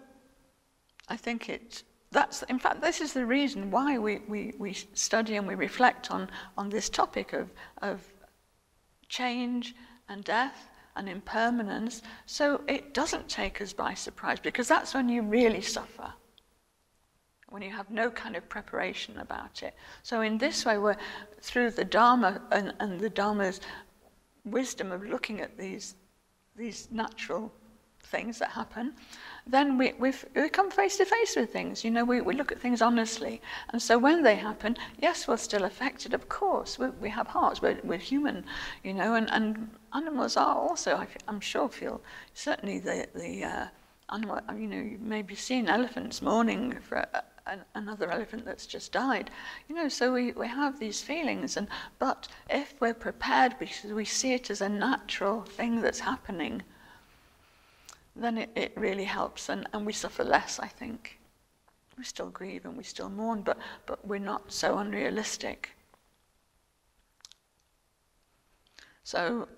I think it that's in fact this is the reason why we, we, we study and we reflect on, on this topic of, of change and death and impermanence so it doesn't take us by surprise because that's when you really suffer when you have no kind of preparation about it so in this way we're through the dharma and, and the dharma's wisdom of looking at these these natural things that happen then we, we come face to face with things. You know, we, we look at things honestly. And so when they happen, yes, we're still affected, of course. We, we have hearts, we're, we're human, you know, and, and animals are also, I, am sure, feel certainly the, the uh, animal, you know, you've maybe seen elephants mourning for a, a, another elephant that's just died. You know, so we, we have these feelings. And, but if we're prepared because we see it as a natural thing that's happening, then it, it really helps and, and we suffer less, I think. We still grieve and we still mourn, but, but we're not so unrealistic. So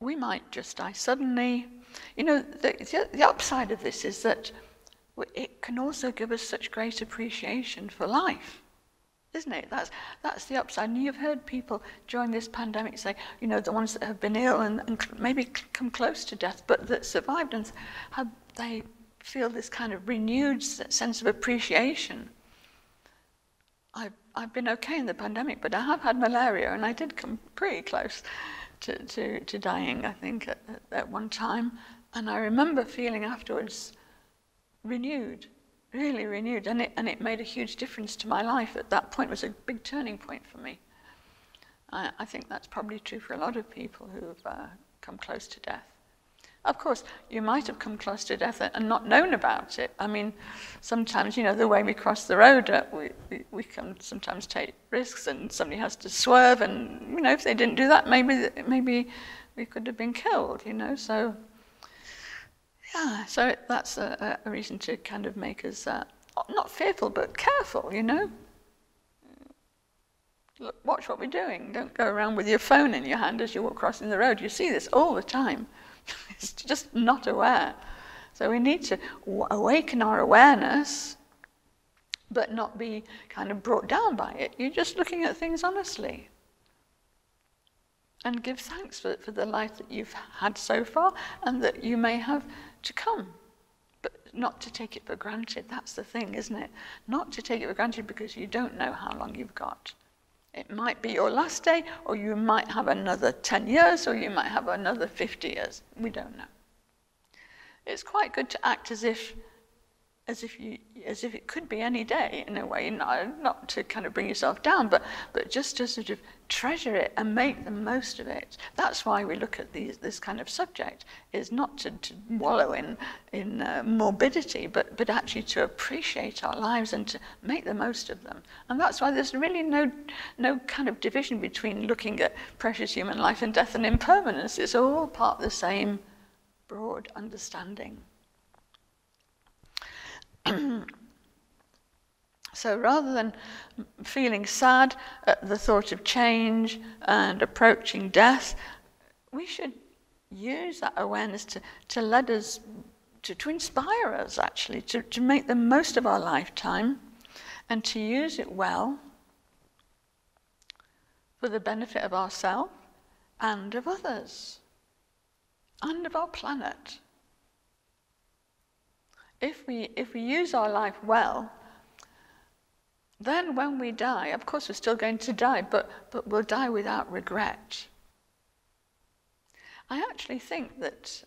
we might just die suddenly. You know, the, the upside of this is that it can also give us such great appreciation for life isn't it? That's, that's the upside. And you've heard people during this pandemic say, you know, the ones that have been ill and, and maybe come close to death, but that survived, and how they feel this kind of renewed sense of appreciation. I've, I've been okay in the pandemic, but I have had malaria, and I did come pretty close to, to, to dying, I think, at, at one time. And I remember feeling afterwards renewed really renewed, and it, and it made a huge difference to my life at that point. It was a big turning point for me. I, I think that's probably true for a lot of people who've uh, come close to death. Of course, you might have come close to death and not known about it. I mean, sometimes, you know, the way we cross the road, uh, we, we, we, can sometimes take risks and somebody has to swerve. And, you know, if they didn't do that, maybe, maybe we could have been killed, you know. So yeah, so that's a, a reason to kind of make us uh, not fearful, but careful, you know. Look, watch what we're doing. Don't go around with your phone in your hand as you walk crossing the road. You see this all the time. <laughs> it's just not aware. So we need to awaken our awareness, but not be kind of brought down by it. You're just looking at things honestly. And give thanks for, for the life that you've had so far and that you may have to come, but not to take it for granted. That's the thing, isn't it? Not to take it for granted because you don't know how long you've got. It might be your last day, or you might have another 10 years, or you might have another 50 years. We don't know. It's quite good to act as if as if you as if it could be any day in a way not, not to kind of bring yourself down but but just to sort of treasure it and make the most of it. That's why we look at these this kind of subject is not to, to wallow in in uh, morbidity but but actually to appreciate our lives and to make the most of them. And that's why there's really no no kind of division between looking at precious human life and death and impermanence. It's all part of the same broad understanding <clears throat> so rather than feeling sad at the thought of change and approaching death, we should use that awareness to, to let us, to, to inspire us actually, to, to make the most of our lifetime and to use it well for the benefit of ourselves and of others and of our planet if we, if we use our life well, then when we die, of course we're still going to die, but, but we'll die without regret. I actually think that,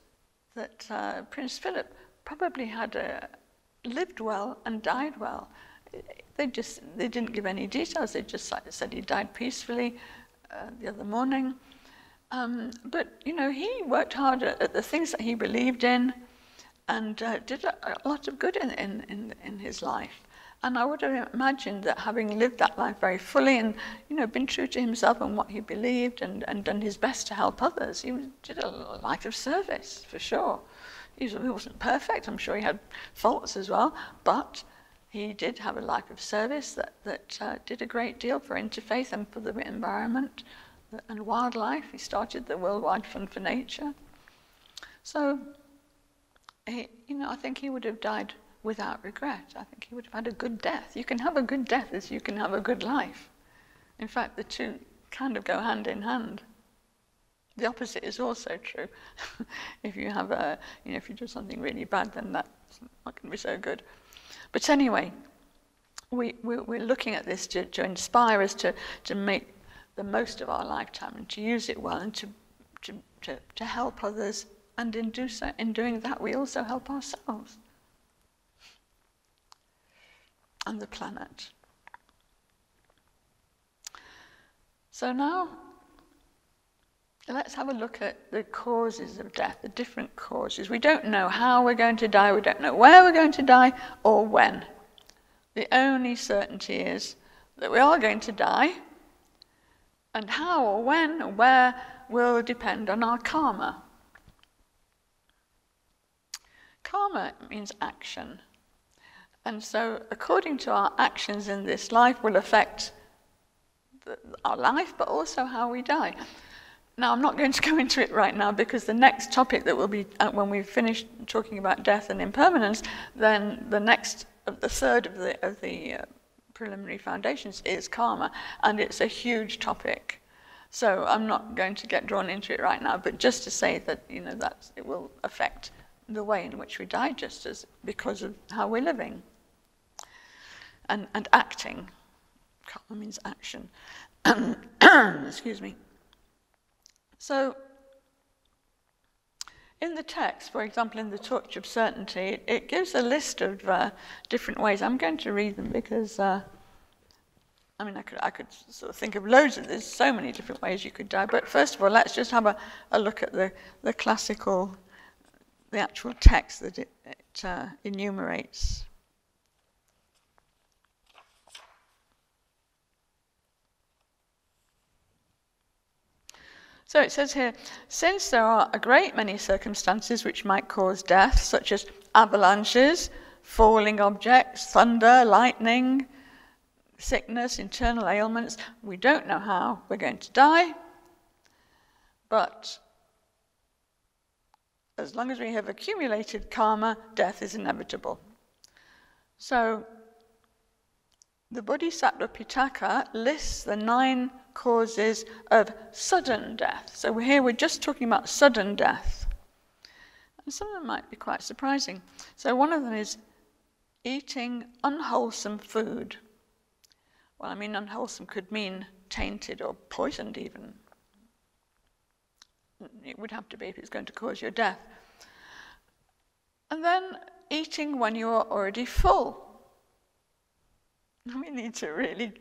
that uh, Prince Philip probably had a, lived well and died well. They just they didn't give any details. They just said he died peacefully uh, the other morning. Um, but you know, he worked hard at, at the things that he believed in and uh, did a, a, lot of good in, in, in, in his life. And I would have imagined that having lived that life very fully and, you know, been true to himself and what he believed and, and done his best to help others, he did a life of service, for sure. He wasn't perfect, I'm sure he had faults as well, but he did have a life of service that, that uh, did a great deal for interfaith and for the environment and wildlife. He started the Worldwide Fund for Nature. So, he, you know, I think he would have died without regret. I think he would have had a good death. You can have a good death as you can have a good life. In fact, the two kind of go hand in hand. The opposite is also true. <laughs> if you have a, you know, if you do something really bad, then that's not going to be so good. But anyway, we, we, are looking at this to, to inspire us to, to make the most of our lifetime and to use it well and to, to, to, to help others. And in, do so, in doing that, we also help ourselves and the planet. So now, let's have a look at the causes of death, the different causes. We don't know how we're going to die, we don't know where we're going to die, or when. The only certainty is that we are going to die, and how or when or where will depend on our karma. Karma means action. And so, according to our actions in this life, will affect the, our life, but also how we die. Now, I'm not going to <laughs> go into it right now because the next topic that will be, uh, when we've finished talking about death and impermanence, then the next, the third of the, of the uh, preliminary foundations is karma, and it's a huge topic. So I'm not going to get drawn into it right now, but just to say that you know that it will affect the way in which we digest is because of how we're living and, and acting. Karma means action. <coughs> Excuse me. So, in the text, for example, in the Torch of Certainty, it, it gives a list of uh, different ways. I'm going to read them because, uh, I mean, I could, I could sort of think of loads of, there's so many different ways you could die. But first of all, let's just have a, a look at the, the classical, the actual text that it, it uh, enumerates. So it says here, since there are a great many circumstances which might cause death, such as avalanches, falling objects, thunder, lightning, sickness, internal ailments, we don't know how we're going to die, but as long as we have accumulated karma, death is inevitable. So the Bodhisattva Pitaka lists the nine causes of sudden death. So here we're just talking about sudden death. And some of them might be quite surprising. So one of them is eating unwholesome food. Well, I mean, unwholesome could mean tainted or poisoned, even. It would have to be if it's going to cause your death. And then eating when you're already full. <laughs> We need to really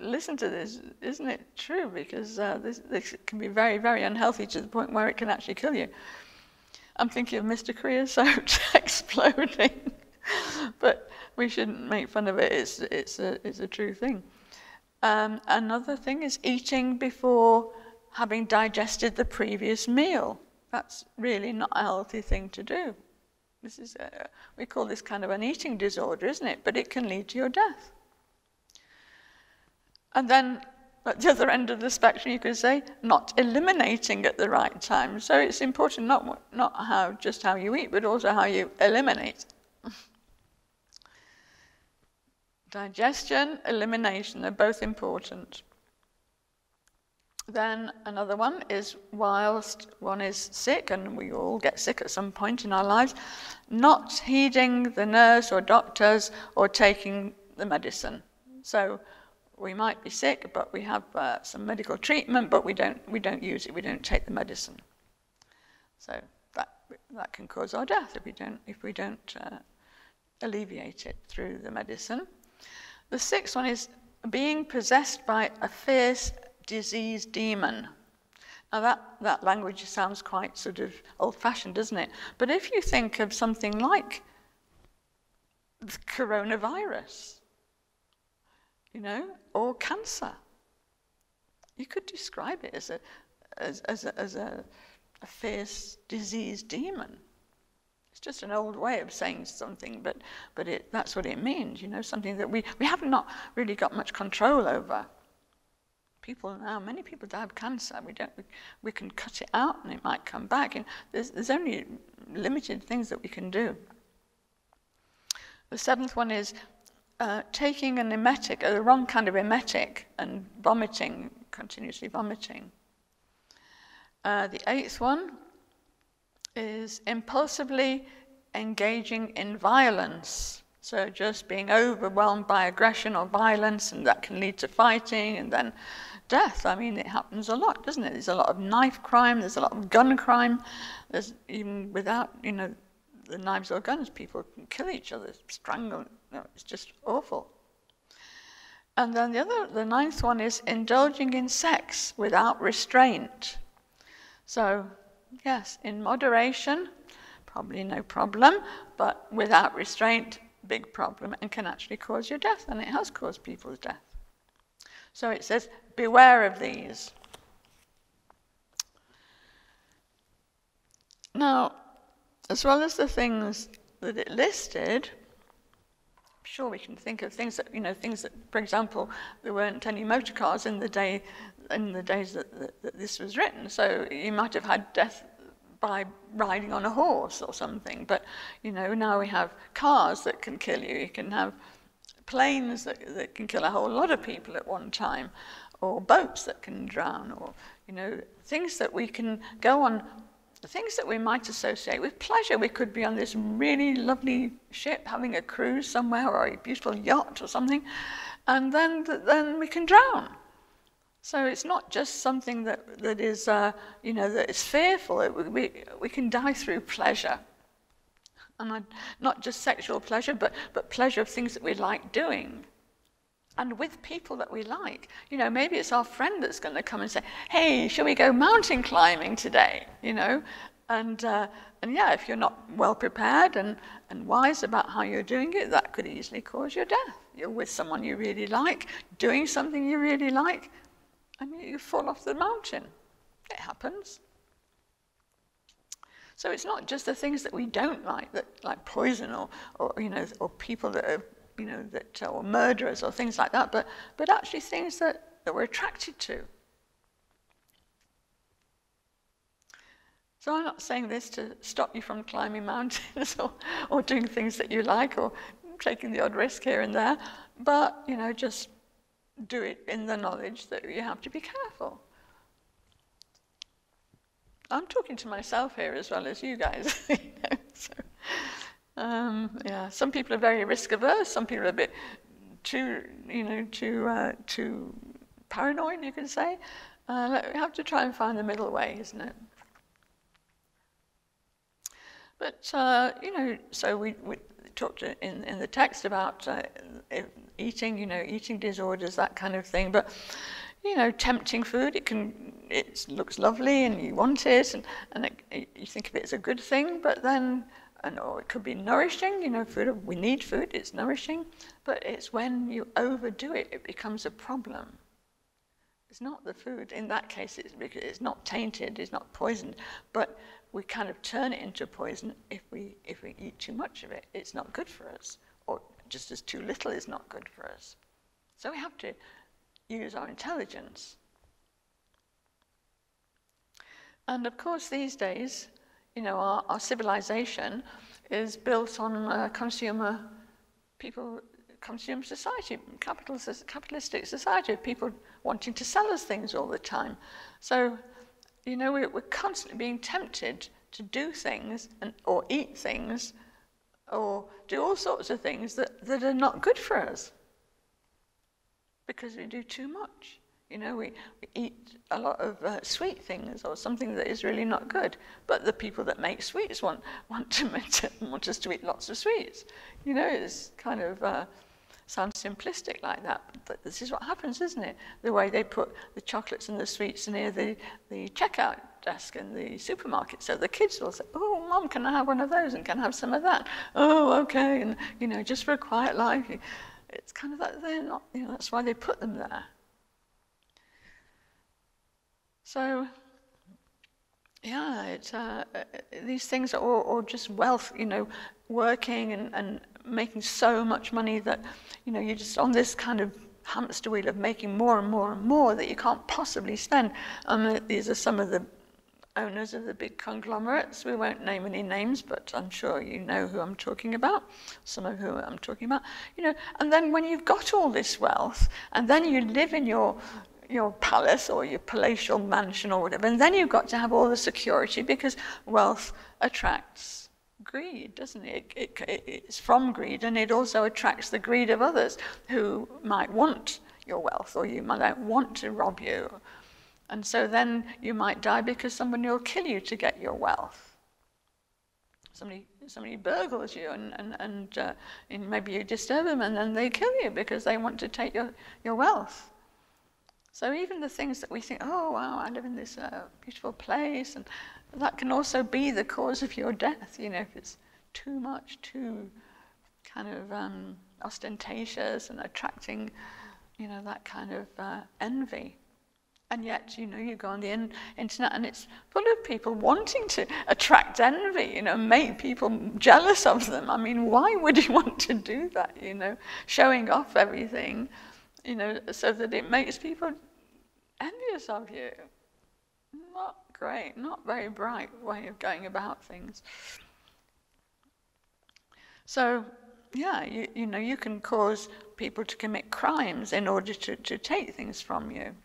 listen to this. Isn't it true? Because uh, this, this can be very, very unhealthy to the point where it can actually kill you. I'm thinking of Mr. Creosote <laughs> exploding. <laughs> but we shouldn't make fun of it. It's, it's, a, it's a true thing. Um, another thing is eating before having digested the previous meal. That's really not a healthy thing to do. This is a, we call this kind of an eating disorder, isn't it? But it can lead to your death. And then at the other end of the spectrum, you could say, not eliminating at the right time. So it's important not, not how, just how you eat, but also how you eliminate. <laughs> Digestion, elimination, they're both important. Then another one is whilst one is sick, and we all get sick at some point in our lives, not heeding the nurse or doctors or taking the medicine. So we might be sick, but we have uh, some medical treatment, but we don't, we don't use it, we don't take the medicine. So that, that can cause our death if we don't, if we don't uh, alleviate it through the medicine. The sixth one is being possessed by a fierce disease demon. Now that, that language sounds quite sort of old-fashioned, doesn't it? But if you think of something like the coronavirus, you know, or cancer. You could describe it as a, as, as a, as a, a fierce disease demon. It's just an old way of saying something, but, but it, that's what it means, you know, something that we, we have not really got much control over. People now, many people die of cancer. We, don't, we, we can cut it out and it might come back. And there's, there's only limited things that we can do. The seventh one is uh, taking an emetic, a wrong kind of emetic, and vomiting, continuously vomiting. Uh, the eighth one is impulsively engaging in violence. So just being overwhelmed by aggression or violence, and that can lead to fighting and then death. I mean, it happens a lot, doesn't it? There's a lot of knife crime, there's a lot of gun crime. There's even without, you know, the knives or guns, people can kill each other, strangle. It's just awful. And then the other, the ninth one is indulging in sex without restraint. So, yes, in moderation, probably no problem, but without restraint, big problem, and can actually cause your death, and it has caused people's death. So it says, beware of these. Now, as well as the things that it listed, I'm sure we can think of things that you know things that for example there weren't any motor cars in the day in the days that, that, that, this was written so you might have had death by riding on a horse or something but you know now we have cars that can kill you you can have planes that, that can kill a whole lot of people at one time or boats that can drown or you know things that we can go on things that we might associate with pleasure. We could be on this really lovely ship having a cruise somewhere or a beautiful yacht or something, and then, then we can drown. So it's not just something that, that is, uh, you know, that is fearful. It, we, we can die through pleasure. And I, not just sexual pleasure, but, but pleasure of things that we like doing and with people that we like. You know, maybe it's our friend that's going to come and say, "Hey, shall we go mountain climbing today?" You know, and uh, and yeah, if you're not well prepared and and wise about how you're doing it, that could easily cause your death. You're with someone you really like, doing something you really like, and you fall off the mountain. It happens. So it's not just the things that we don't like, that like poison or, or you know, or people that are you know, that or murderers or things like that, but, but actually things that, that we're attracted to. So I'm not saying this to stop you from climbing mountains <laughs> or, or doing things that you like or taking the odd risk here and there, but you know, just do it in the knowledge that you have to be careful. I'm talking to myself here as well as you guys. <laughs> you know, so. Um, yeah, some people are very risk averse. Some people are a bit too, you know, too uh, too paranoid. You can say. Uh, we have to try and find the middle way, isn't it? But uh, you know, so we, we talked in in the text about uh, eating, you know, eating disorders, that kind of thing. But you know, tempting food, it can it looks lovely and you want it, and and it, you think of it as a good thing, but then and or it could be nourishing, you know, food, we need food, it's nourishing, but it's when you overdo it, it becomes a problem. It's not the food, in that case, it's, because it's not tainted, it's not poisoned, but we kind of turn it into poison if we, if we eat too much of it. It's not good for us, or just as too little is not good for us. So we have to use our intelligence. And of course, these days, you know, our, our civilization is built on a consumer, people, consumer society, capitalist, capitalistic society, people wanting to sell us things all the time. So, you know, we're, we're constantly being tempted to do things and, or eat things or do all sorts of things that, that are not good for us because we do too much. You know, we, we eat a lot of uh, sweet things or something that is really not good. But the people that make sweets want, want, to, <laughs> want us to eat lots of sweets. You know, it's kind of uh, sounds simplistic like that, but this is what happens, isn't it? The way they put the chocolates and the sweets near the, the checkout desk in the supermarket. So the kids will say, oh, mom, can I have one of those and can I have some of that? Oh, okay. And, you know, just for a quiet life it's kind of like they're not, you know, that's why they put them there. So, yeah, it's, uh, these things are all, all, just wealth, you know, working and, and making so much money that, you know, you're just on this kind of hamster wheel of making more and more and more that you can't possibly spend. Um, these are some of the owners of the big conglomerates. We won't name any names, but I'm sure you know who I'm talking about, some of who I'm talking about. You know, and then when you've got all this wealth, and then you live in your your palace or your palatial mansion or whatever, and then you've got to have all the security because wealth attracts greed, doesn't it? It, it? It's from greed, and it also attracts the greed of others who might want your wealth or you might want to rob you and so then you might die because somebody will kill you to get your wealth. Somebody, somebody burgles you and, and, and, uh, and maybe you disturb them and then they kill you because they want to take your, your wealth. So even the things that we think, oh, wow, I live in this uh, beautiful place, and that can also be the cause of your death, you know, if it's too much, too kind of um, ostentatious and attracting, you know, that kind of uh, envy. And yet, you know, you go on the in- internet and it's full of people wanting to attract envy, you know, make people jealous of them. I mean, why would you <laughs> want to do that, you know, showing off everything, you know, so that it makes people envious of you? Not great, not very bright way of going about things. So, yeah, you, you know, you can cause people to commit crimes in order to, to take things from you.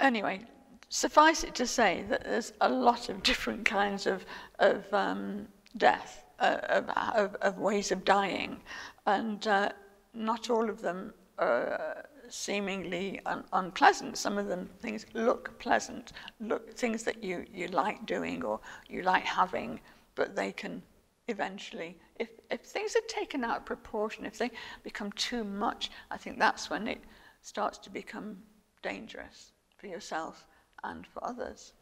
Anyway, suffice it to say that there's a lot of different kinds of, of um, death, uh, of, of, of, ways of dying, and uh, not all of them are seemingly un- unpleasant. Some of them things look pleasant, look things that you, you like doing or you like having, but they can eventually, if, if things are taken out of proportion, if they become too much, I think that's when it starts to become dangerous for yourself and for others.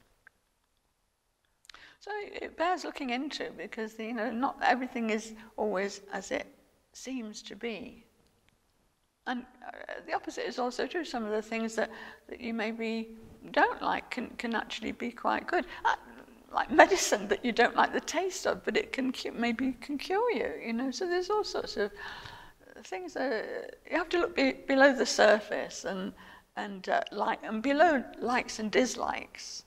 So it bears looking into because you know not everything is always as it seems to be. And uh, the opposite is also true. Some of the things that, that you maybe don't like can, can actually be quite good. Uh, like medicine that you don't like the taste of, but it can maybe can cure you. You know, so there's all sorts of things that you have to look be, below the surface and and uh, like and below likes and dislikes,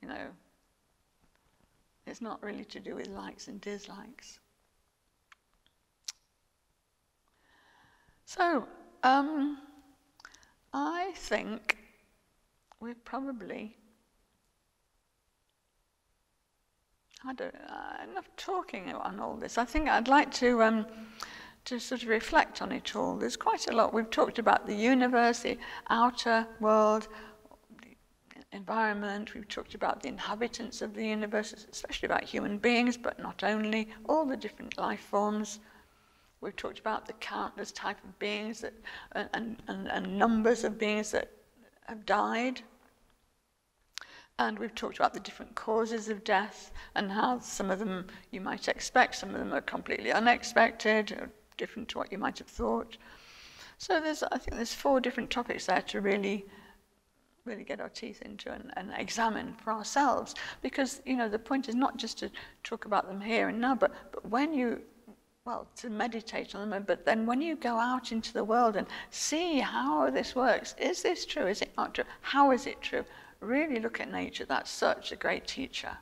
you know, it's not really to do with likes and dislikes. So um, I think we're probably I don't uh, enough talking on all this. I think I'd like to. Um, to sort of reflect on it all. There's quite a lot. We've talked about the universe, the outer world, the environment. We've talked about the inhabitants of the universe, especially about human beings, but not only, all the different life forms. We've talked about the countless type of beings that, and, and, and numbers of beings that have died. And we've talked about the different causes of death and how some of them you might expect, some of them are completely unexpected, different to what you might have thought. So there's, I think there's four different topics there to really, really get our teeth into and, and examine for ourselves. Because, you know, the point is not just to talk about them here and now, but, but when you, well, to meditate on them, but then when you go out into the world and see how this works, is this true? Is it not true? How is it true? Really look at nature. That's such a great teacher.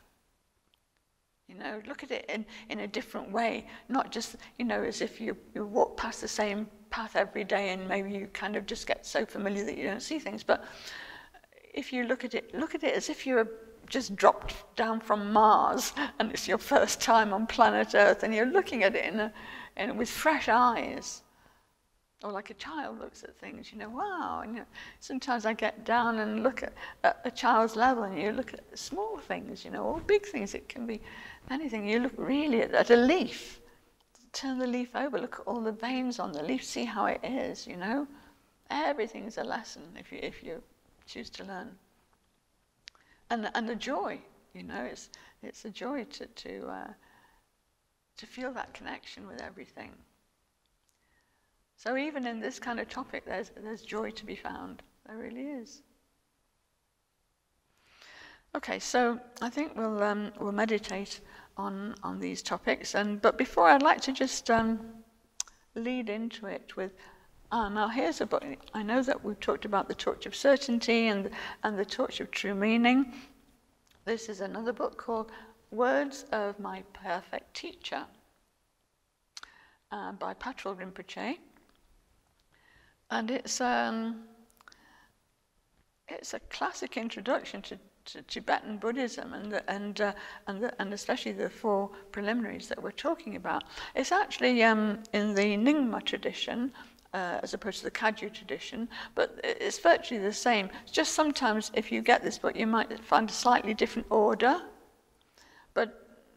You know, look at it in, in a different way, not just, you know, as if you, you walk past the same path every day and maybe you kind of just get so familiar that you don't see things. But if you look at it, look at it as if you're just dropped down from Mars <laughs> and it's your first time on planet Earth and you're looking at it in a, in, with fresh eyes. Or like a child looks at things, you know, wow. And you know, sometimes I get down and look at, at a child's level and you look at small things, you know, or big things. It can be anything. You look really at, a leaf, turn the leaf over, look at all the veins on the leaf, see how it is, you know. Everything's a lesson if you, if you choose to learn. And, and a joy, you know, it's, it's a joy to, to, uh, to feel that connection with everything. So even in this kind of topic, there's, there's joy to be found. There really is. Okay, so I think we'll, um, we'll meditate on, on these topics. And, but before, I'd like to just um, lead into it with Ah, now here's a book. I know that we've talked about the torch of certainty and, and the torch of true meaning. This is another book called Words of My Perfect Teacher uh, by Patrul Rinpoche. And it's, um, it's a classic introduction to, to Tibetan Buddhism and, the, and, uh, and, the, and especially the four preliminaries that we're talking about. It's actually um, in the Nyingma tradition, uh, as opposed to the Kagyu tradition, but it's virtually the same. Just sometimes if you get this book, you might find a slightly different order,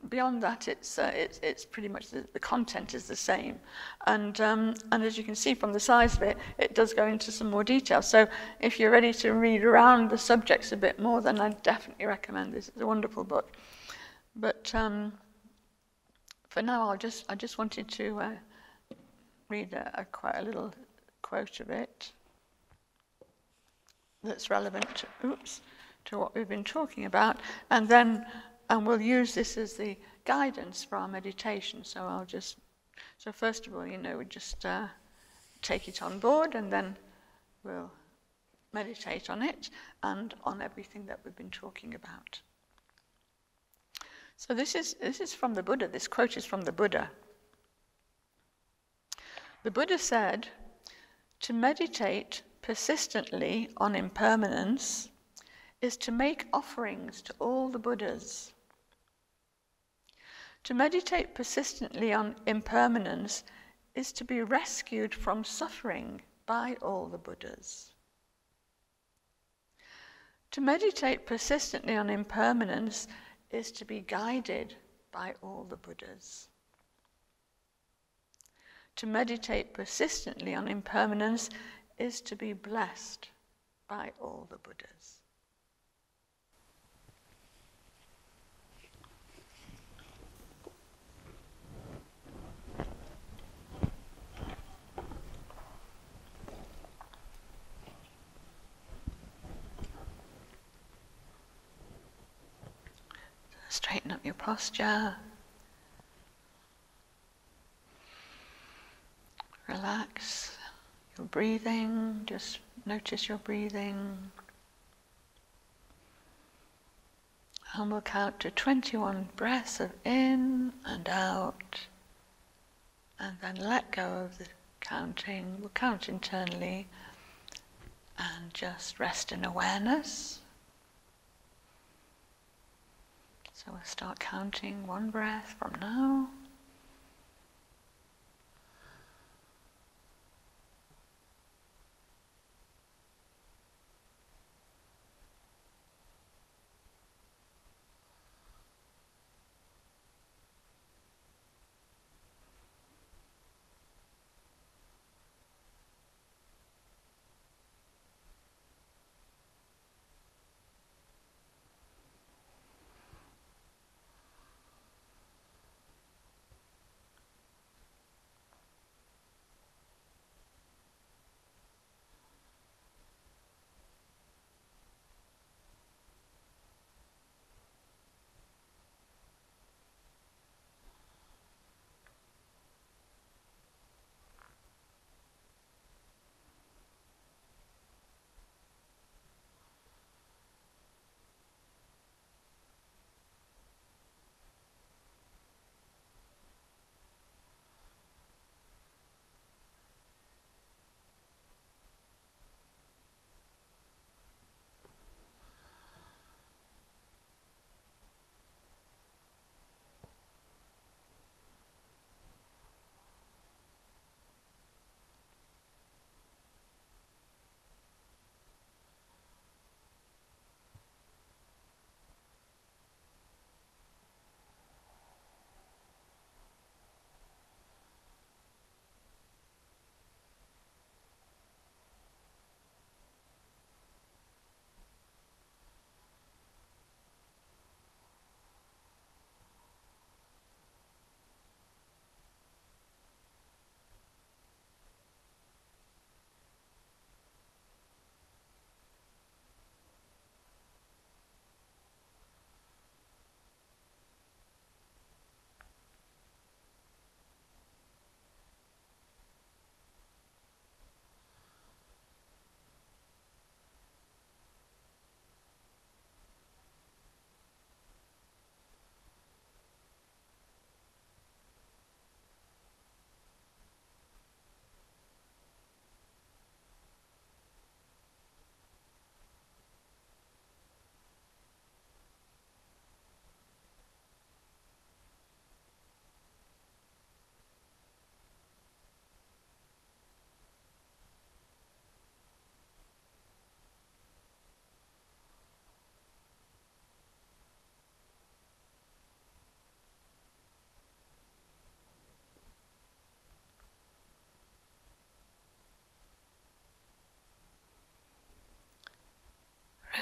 beyond that, it's, uh, it's, it's pretty much the, the content is the same. And, um, and as you can see from the size of it, it does go into some more detail. So if you're ready to read around the subjects a bit more, then I definitely recommend this. It's a wonderful book. But um, for now, I'll just, I just wanted to uh, read a, a, quite a little quote of it that's relevant to, oops, to what we've been talking about, and then and we'll use this as the guidance for our meditation. So I'll just, so first of all, you know, we just uh, take it on board, and then we'll meditate on it and on everything that we've been talking about. So this is this is from the Buddha. This quote is from the Buddha. The Buddha said, to meditate persistently on impermanence is to make offerings to all the Buddhas. To meditate persistently on impermanence is to be rescued from suffering by all the Buddhas. To meditate persistently on impermanence is to be guided by all the Buddhas. To meditate persistently on impermanence is to be blessed by all the Buddhas. Straighten up your posture. Relax your breathing, just notice your breathing. And we'll count to 21 breaths of in and out. And then let go of the counting. We'll count internally and just rest in awareness. So we'll start counting one breath from now.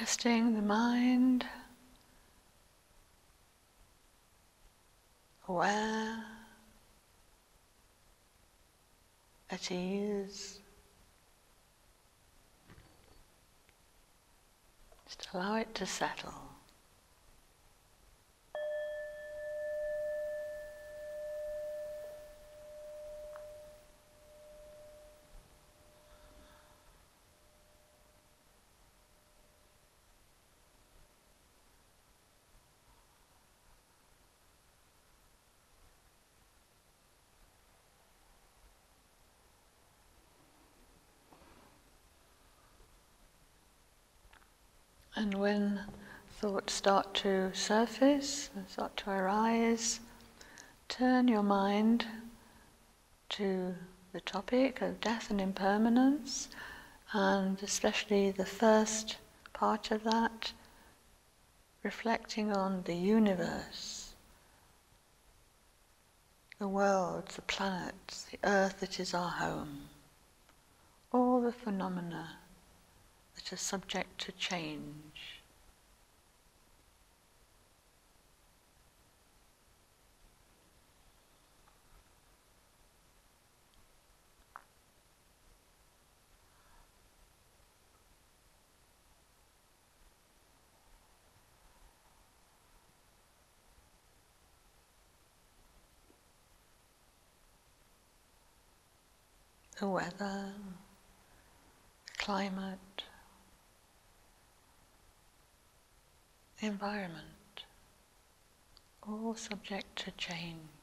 Resting the mind, aware, at ease. Just allow it to settle. And when thoughts start to surface, start to arise, turn your mind to the topic of death and impermanence, and especially the first part of that, reflecting on the universe, the world, the planets, the earth that is our home, all the phenomena that are subject to change. the weather, the climate, the environment, all subject to change.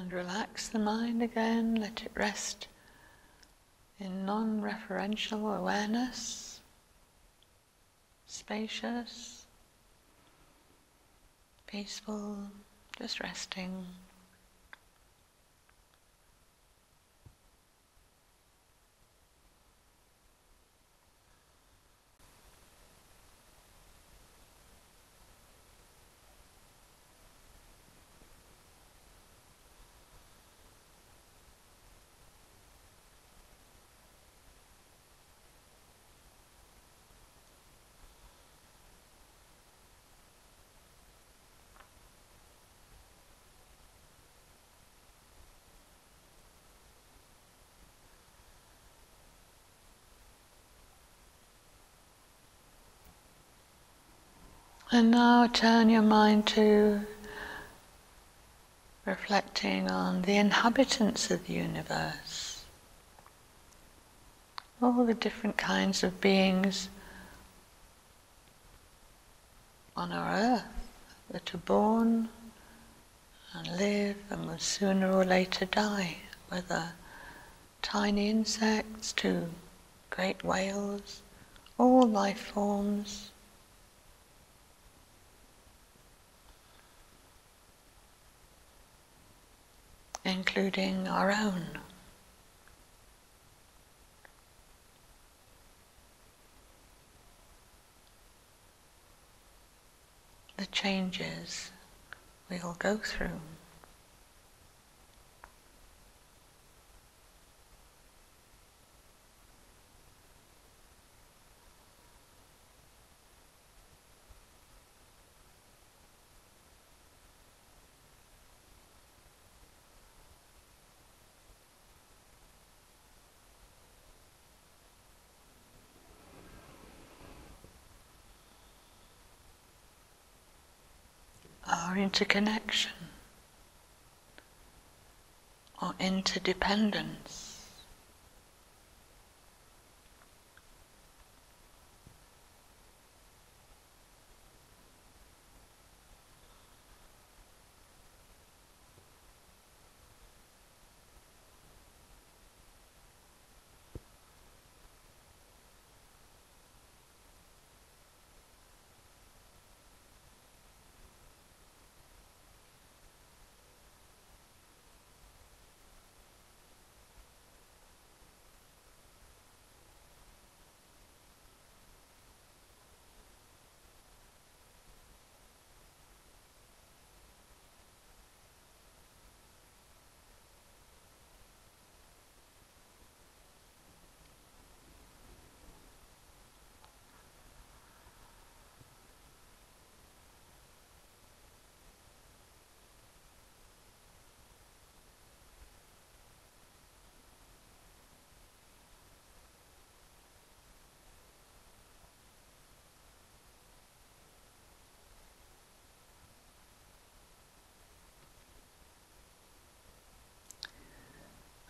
And relax the mind again, let it rest in non referential awareness, spacious, peaceful, just resting. And now turn your mind to reflecting on the inhabitants of the universe, all the different kinds of beings on our earth, that are born and live and will sooner or later die, whether tiny insects to great whales, all life forms. Including our own. The changes we will go through. Our interconnection or interdependence.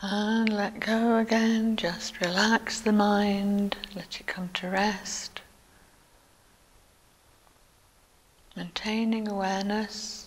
And let go again, just relax the mind, let it come to rest. Maintaining awareness.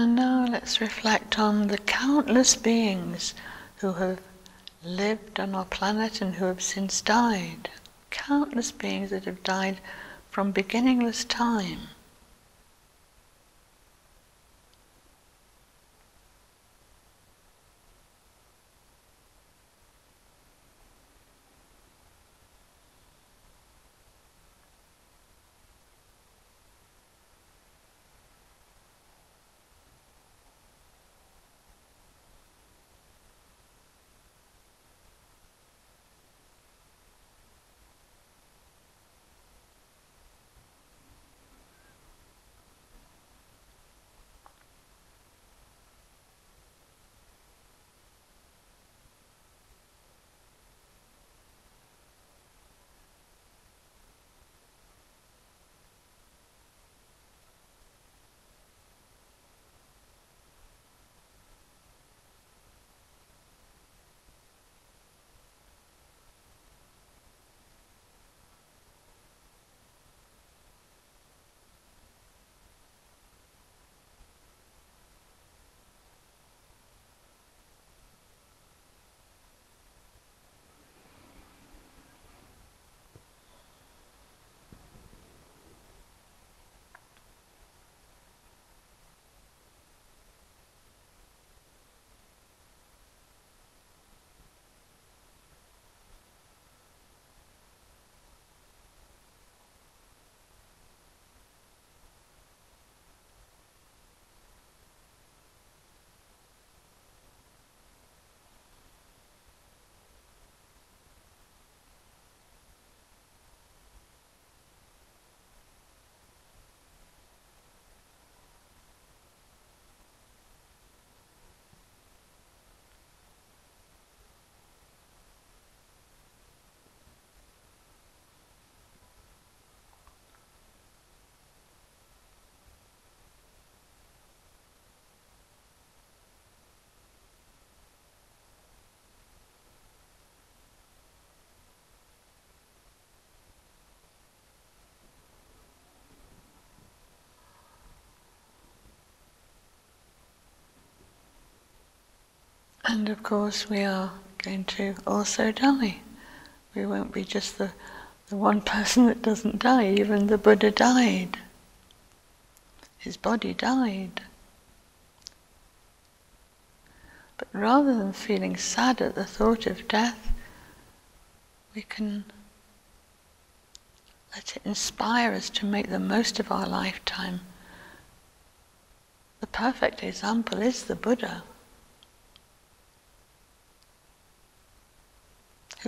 And now let's reflect on the countless beings who have lived on our planet and who have since died. Countless beings that have died from beginningless time. And of course, we are going to also die. We won't be just the, the one person that doesn't die. Even the Buddha died. His body died. But rather than feeling sad at the thought of death, we can let it inspire us to make the most of our lifetime. The perfect example is the Buddha.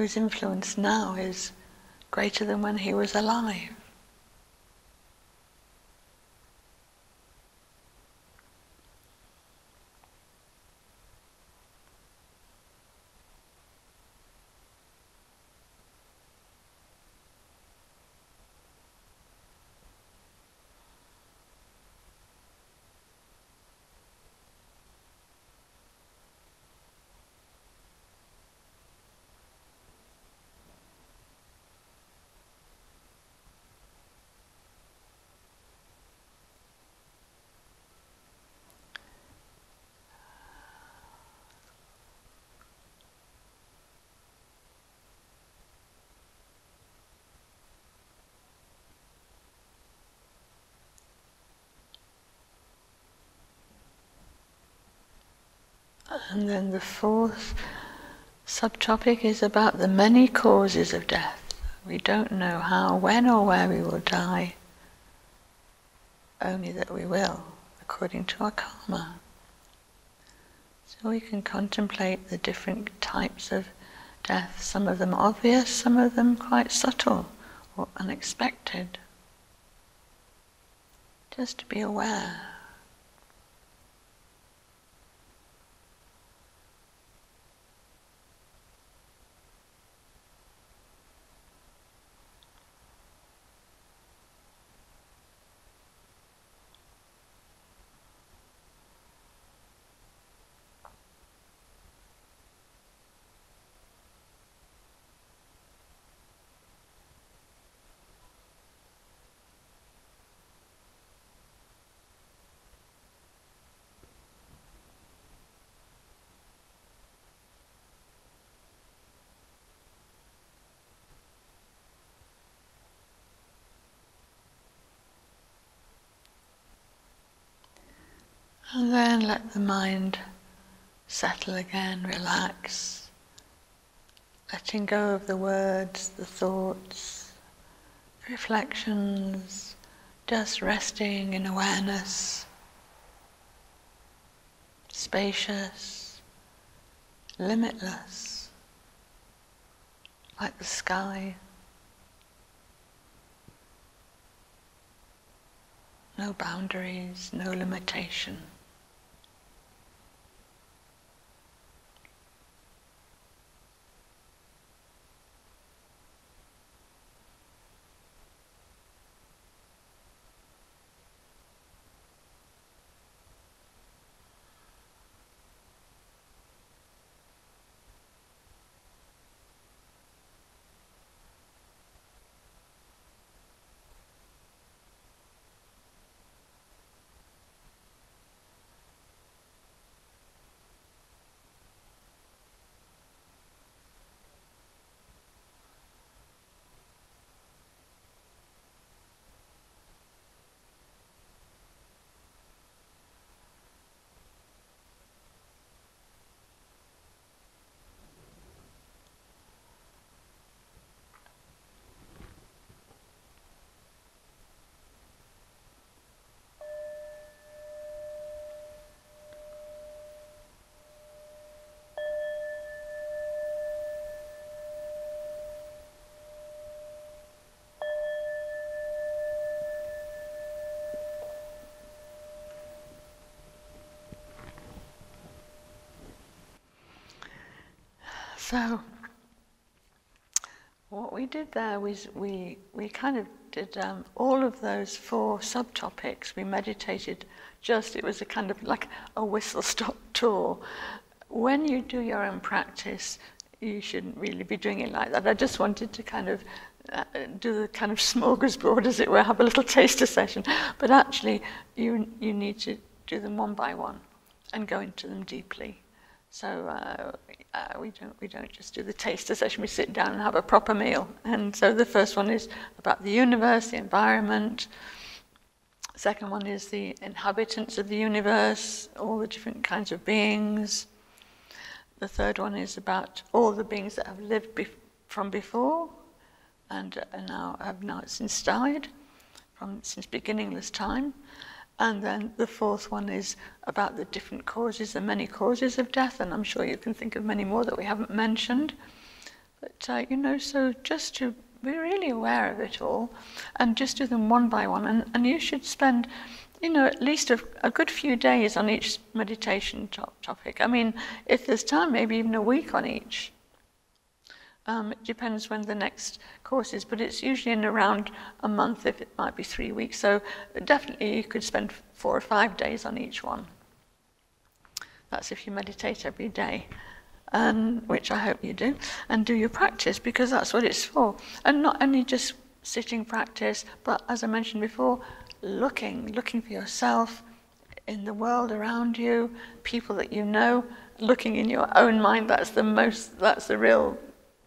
Whose influence now is greater than when he was alive. And then the fourth subtopic is about the many causes of death. We don't know how, when, or where we will die, only that we will, according to our karma. So we can contemplate the different types of death, some of them obvious, some of them quite subtle or unexpected. Just to be aware. And then let the mind settle again, relax, letting go of the words, the thoughts, reflections, just resting in awareness, spacious, limitless, like the sky. No boundaries, no limitation. So, what we did there was we, we kind of did um, all of those four subtopics. We meditated just, it was a kind of like a whistle stop <laughs> tour. When you do your own practice, you shouldn't really be doing it like that. I just wanted to kind of uh, do the kind of <laughs> smorgasbord, as it were, have a little taster session. But actually, you, you need to do them one by one and go into them deeply So uh, uh, we don't we don't just do the taster session. We sit down and have a proper meal. And so the first one is about the universe, the environment. Second one is the inhabitants of the universe, all the different kinds of beings. The third one is about all the beings that have lived be- from before and uh, now have now since died, from since beginningless time. And then the fourth one is about the different causes, the many causes of death, and I'm sure you can think of many more that we haven't mentioned. But, uh, you know, so just to be really aware of it all and just do them one by one. And, and you should spend, you know, at least a, a good few days on each meditation to- topic. I mean, if there's time, maybe even a week on each. Um, it depends when the next course is, but it's usually in around a month, if it might be three weeks. So definitely you could spend four or five days on each one. That's if you meditate every day, um, which I hope you do, and do your practice because that's what it's for. And not only just sitting practice, but as I mentioned before, looking, looking for yourself in the world around you, people that you know, looking in your own mind. That's the most, that's the real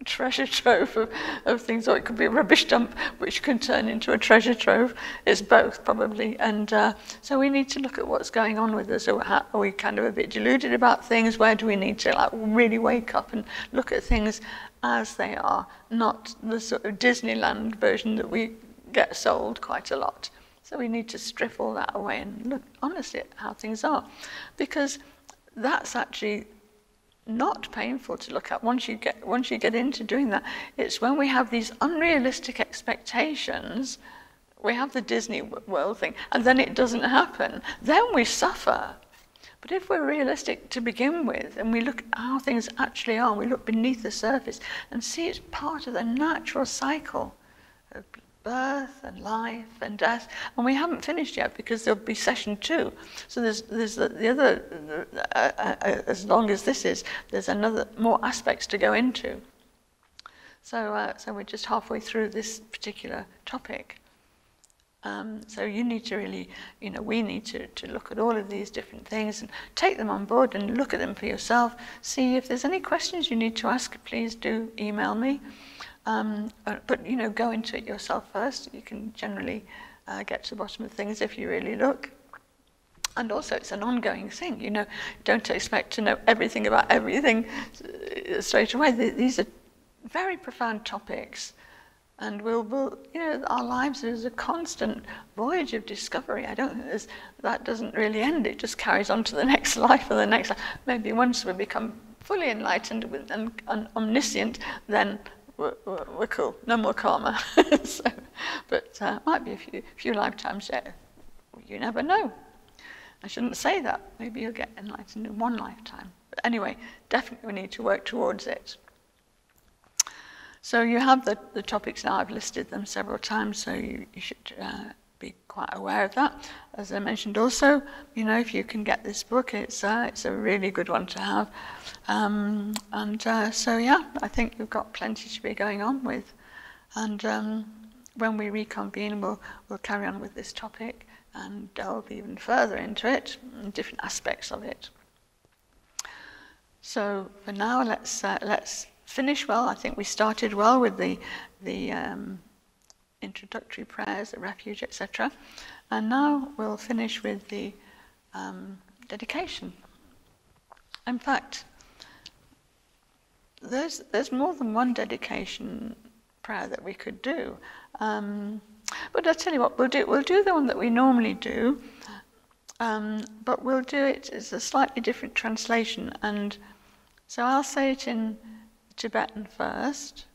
treasure trove of, of things, or it could be a rubbish dump which can turn into a treasure trove. It's both, probably. And uh, so we need to look at what's going on with us. Are we kind of a bit deluded about things? Where do we need to like really wake up and look at things as they are, not the sort of Disneyland version that we get sold quite a lot. So we need to strip all that away and look honestly at how things are. Because that's actually not painful to look at once you get once you get into doing that. It's when we have these unrealistic expectations, we have the Disney World thing, and then it doesn't happen. Then we suffer. But if we're realistic to begin with, and we look at how things actually are, we look beneath the surface and see it's part of the natural cycle of birth and life and death. And we haven't finished yet because there'll be session two. So there's, there's the, the other, uh, uh, uh, as long as this is, there's another more aspects to go into. So, uh, so we're just halfway through this particular topic. Um, so you need to really, you know, we need to, to look at all of these different things and take them on board and look at them for yourself. See if there's any questions you need to ask, please do email me. Um, but, you know, go into it yourself first. You can generally uh, get to the bottom of things if you really look. And also, it's an ongoing thing. You know, don't expect to know everything about everything uh, straight away. These are very profound topics and we'll, we'll, you know, our lives is a constant voyage of discovery. I don't think that doesn't really end. It just carries on to the <laughs> next life and the next life. Maybe once we become fully enlightened and, and omniscient, then we're, we're, cool. No more karma. <laughs> so, but uh, might be a few, few lifetimes yet. You never know. I shouldn't say that. Maybe you'll get enlightened in one lifetime. But anyway, definitely we need to work towards it. So you have the, the topics now, I've listed them several times, so you, you should uh, quite aware of that. As I mentioned also, you know, if you can get this book, it's, uh, it's a really good one to have. Um, and uh, so, yeah, I think you've got plenty to be going on with. And um, when we reconvene, we'll, we'll carry on with this topic and delve even further into it, different aspects of it. So for now, let's, uh, let's finish well. I think we started well with the, the um, introductory prayers, the refuge, etc. And now we'll finish with the um, dedication. In fact, there's, there's more than one dedication prayer that we could do. Um, but I'll tell you what we'll do. We'll do the one that we normally do, um, but we'll do it as a slightly different translation. And so I'll say it in Tibetan first,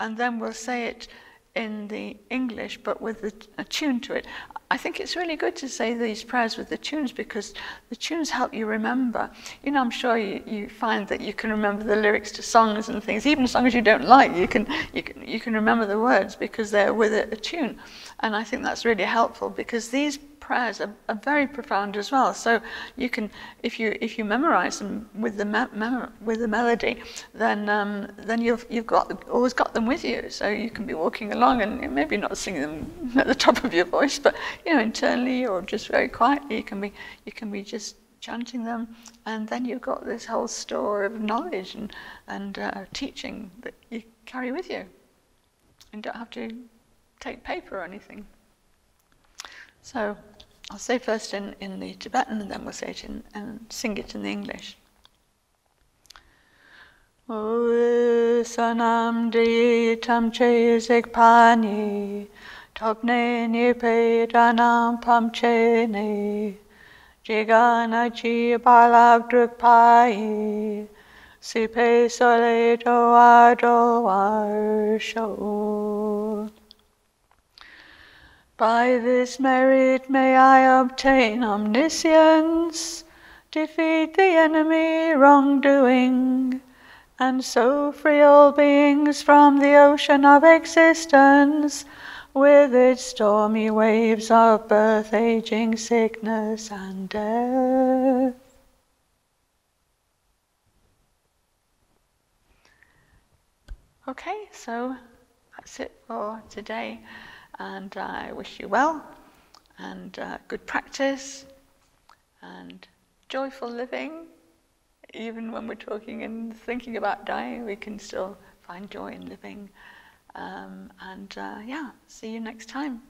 and then we'll say it in the English, but with a tune to it. I think it's really good to say these prayers with the tunes because the tunes help you remember. You know, I'm sure you, you find that you can remember the lyrics to songs and things, even songs you don't like. You can you can you can remember the words because they're with a, a tune, and I think that's really helpful because these prayers are, are, very profound as well. So you can, if you if you memorize them with the me- with the melody, then um, then you've you've got always got them with you. So you can be walking along and maybe not singing them <laughs> at the top of your voice, but you know internally or just very quietly, you can be you can be just chanting them, and then you've got this whole store of knowledge and, and uh, teaching that you carry with you. And don't have to take paper or anything. So I'll say first in, in the Tibetan and then we'll say it in, and sing it in the English. Sanam di tam che pani topne ni pe danam pam che ne jigana chi balab druk pai si pe sole do ado ar show. By this merit may I obtain omniscience, defeat the enemy wrongdoing, and so free all beings from the ocean of existence with its stormy waves of birth, aging, sickness, and death. Okay, so that's it for today and I wish you well and uh, good practice and joyful living. Even when we're talking and thinking about dying, we can still find joy in living. Um, and uh, yeah, see you next time.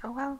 Go well.